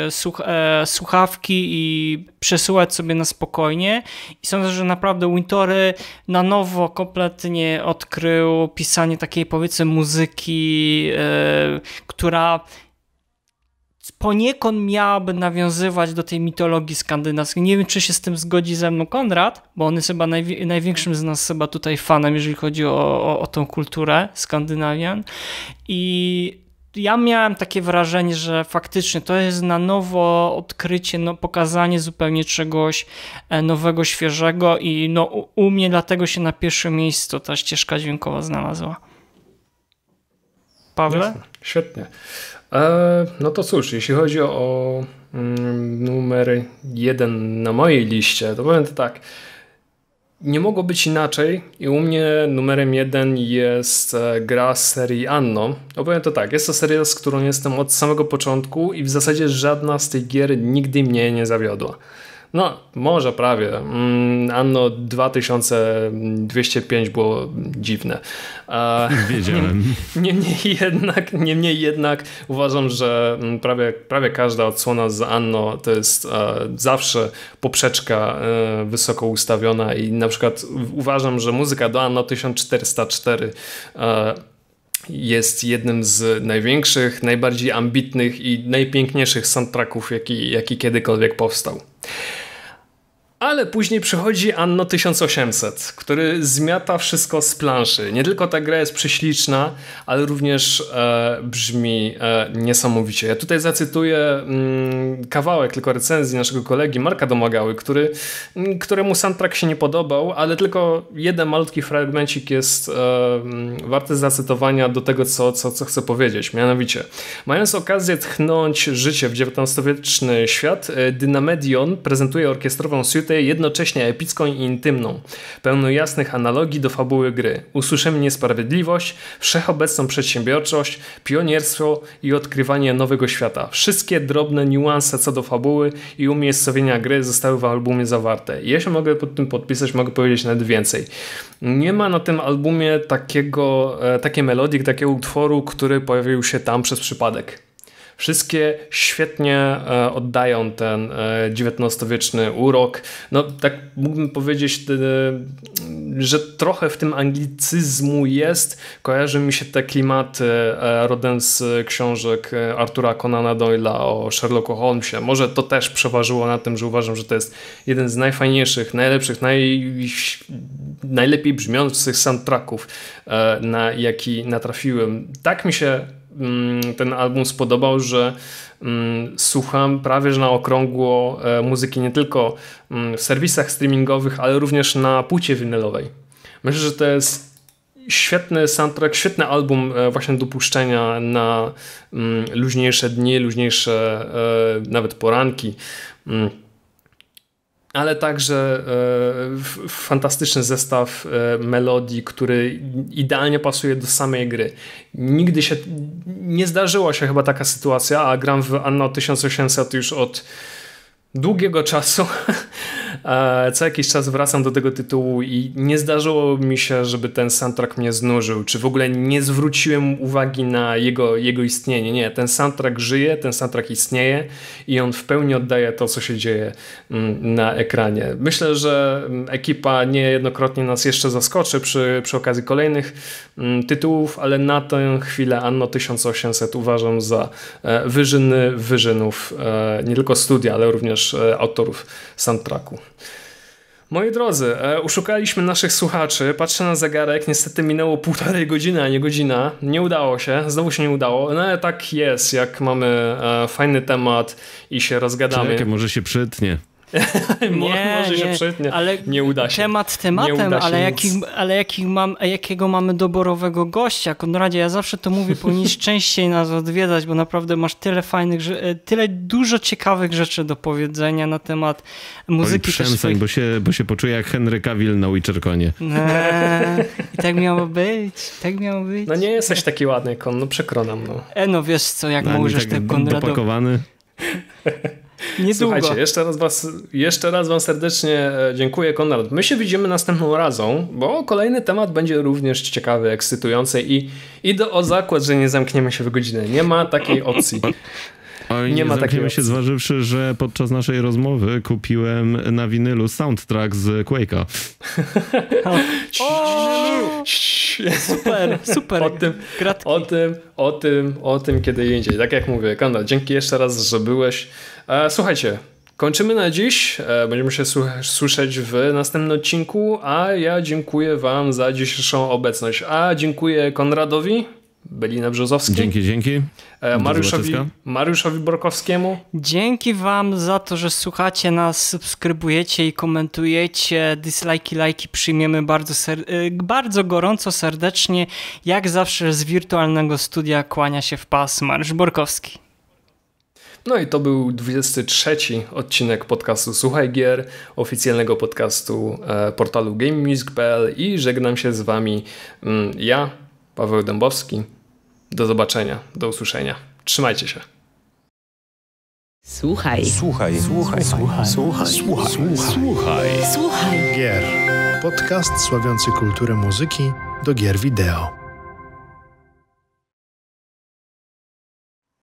słuchawki i przesyłać sobie na spokojnie. I sądzę, że naprawdę Wintory na nowo kompletnie odkrył pisanie takiej powiedzmy muzyki, e, która poniekąd miałaby nawiązywać do tej mitologii skandynawskiej. Nie wiem, czy się z tym zgodzi ze mną Konrad, bo on jest chyba najwi największym z nas chyba tutaj fanem, jeżeli chodzi o, o, o tą kulturę Skandynawian. I ja miałem takie wrażenie, że faktycznie to jest na nowo odkrycie, no, pokazanie zupełnie czegoś e, nowego, świeżego i no, u, mnie dlatego się na pierwszym miejscu ta ścieżka dźwiękowa znalazła. Jasne. Świetnie. E, no to cóż, jeśli chodzi o mm, numer jeden na mojej liście, to powiem to tak. Nie mogło być inaczej i u mnie numerem jeden jest e, gra serii Anno. Opowiem to tak, jest to seria, z którą jestem od samego początku i w zasadzie żadna z tych gier nigdy mnie nie zawiodła. No, może prawie. Mm, anno 2205 było dziwne. Wiedziałem. Niemniej jednak, niemniej jednak uważam, że mm, prawie, prawie każda odsłona z Anno to jest e, zawsze poprzeczka e, wysoko ustawiona i na przykład uważam, że muzyka do Anno 1404 e, jest jednym z największych, najbardziej ambitnych i najpiękniejszych soundtracków, jaki, jaki kiedykolwiek powstał. Ale później przychodzi Anno 1800, który zmiata wszystko z planszy. Nie tylko ta gra jest prześliczna, ale również e, brzmi e, niesamowicie. Ja tutaj zacytuję mm, kawałek tylko recenzji naszego kolegi Marka Domagały, który, mm, któremu soundtrack się nie podobał, ale tylko jeden malutki fragmencik jest e, mm, warty zacytowania do tego, co, co, co chcę powiedzieć. Mianowicie, mając okazję tchnąć życie w XIX-wieczny świat, e, Dynamedion prezentuje orkiestrową suite jednocześnie epicką i intymną, pełną jasnych analogii do fabuły gry. Usłyszymy niesprawiedliwość, wszechobecną przedsiębiorczość, pionierstwo i odkrywanie nowego świata. Wszystkie drobne niuanse co do fabuły i umiejscowienia gry zostały w albumie zawarte. Jeśli mogę pod tym podpisać, mogę powiedzieć nawet więcej. Nie ma na tym albumie takiego, e, takiej melodii, takiego utworu, który pojawił się tam przez przypadek. Wszystkie świetnie e, oddają ten XIX-wieczny e, urok. No tak mógłbym powiedzieć, e, że trochę w tym anglicyzmu jest. Kojarzy mi się te klimaty rodem z książek Artura Conana Doyle'a o Sherlocku Holmesie. Może to też przeważyło na tym, że uważam, że to jest jeden z najfajniejszych, najlepszych, naj, najlepiej brzmiących soundtracków, na jaki natrafiłem. Tak mi się ten album spodobał, że mm, słucham prawie że na okrągło e, muzyki nie tylko mm, w serwisach streamingowych, ale również na płycie winylowej. Myślę, że to jest świetny soundtrack, świetny album e, właśnie do puszczenia na luźniejsze dni, luźniejsze e, nawet poranki ale także e, fantastyczny zestaw e, melodii, który idealnie pasuje do samej gry. Nigdy się nie zdarzyła się chyba taka sytuacja, a gram w Anno 1800 już od długiego czasu. E, co jakiś czas wracam do tego tytułu i nie zdarzyło mi się, żeby ten soundtrack mnie znużył, czy w ogóle nie zwróciłem uwagi na jego, jego istnienie. Nie, ten soundtrack żyje, ten soundtrack istnieje i on w pełni oddaje to, co się dzieje mm, na ekranie. Myślę, że mm, ekipa niejednokrotnie nas jeszcze zaskoczy przy, przy okazji kolejnych mm, tytułów, ale na tę chwilę Anno 1800 uważam za e, wyżyny wyżynów e, nie tylko studia, ale również autorów soundtracku. Moi drodzy, e, uszukaliśmy naszych słuchaczy. Patrzę na zegarek, niestety minęło półtorej godziny, a nie godzina. Nie udało się, znowu się nie udało. No ale tak jest, jak mamy e, fajny temat i się rozgadamy. Czekaj, może się przytnie. nie, może się przytnie. Ale nie uda się. Temat tematem, ale, jakich, ale jakich mam, jakiego mamy doborowego gościa. Konradzie, ja zawsze to mówię, powinieneś częściej nas odwiedzać, bo naprawdę masz tyle fajnych, e, tyle dużo ciekawych rzeczy do powiedzenia na temat muzyki. Oj, swoich... bo, się, bo się poczuję jak Henry Cavill na Witcherconie. Eee, I tak miało być, tak miało być. No nie jesteś taki ładny, Kon, no przekronam. No. E, no wiesz co, jak no, możesz tak ten Konradowi... Dopakowany. Niedługo. Słuchajcie, jeszcze raz, was, jeszcze raz Wam serdecznie e, dziękuję, Konrad. My się widzimy następną razą, bo kolejny temat będzie również ciekawy, ekscytujący i idę o zakład, że nie zamkniemy się w godzinę. Nie ma takiej opcji. Oj, nie, ma takiej się zważywszy, że podczas naszej rozmowy kupiłem na winylu soundtrack z Quake'a. super, super. O tym, o tym, o tym, o tym kiedy indziej. Tak jak mówię, Konrad, dzięki jeszcze raz, że byłeś. E, słuchajcie, kończymy na dziś. E, będziemy się słyszeć w następnym odcinku, a ja dziękuję Wam za dzisiejszą obecność. A dziękuję Konradowi Belina Brzozowski. Dzięki, dzięki. E, Mariuszowi, Mariuszowi Borkowskiemu. Dzięki wam za to, że słuchacie nas, subskrybujecie i komentujecie. Dislajki, lajki przyjmiemy bardzo, e, bardzo gorąco, serdecznie. Jak zawsze z wirtualnego studia kłania się w pas Mariusz Borkowski. No i to był 23 odcinek podcastu Słuchaj Gier, oficjalnego podcastu e, portalu GameMusic.pl i żegnam się z wami mm, ja, Paweł Dębowski. Do zobaczenia, do usłyszenia. Trzymajcie się. Słuchaj. Słuchaj. Słuchaj. Słuchaj. Słuchaj. Słuchaj. Słuchaj. Słuchaj. Gier. Podcast sławiący kulturę muzyki do gier wideo.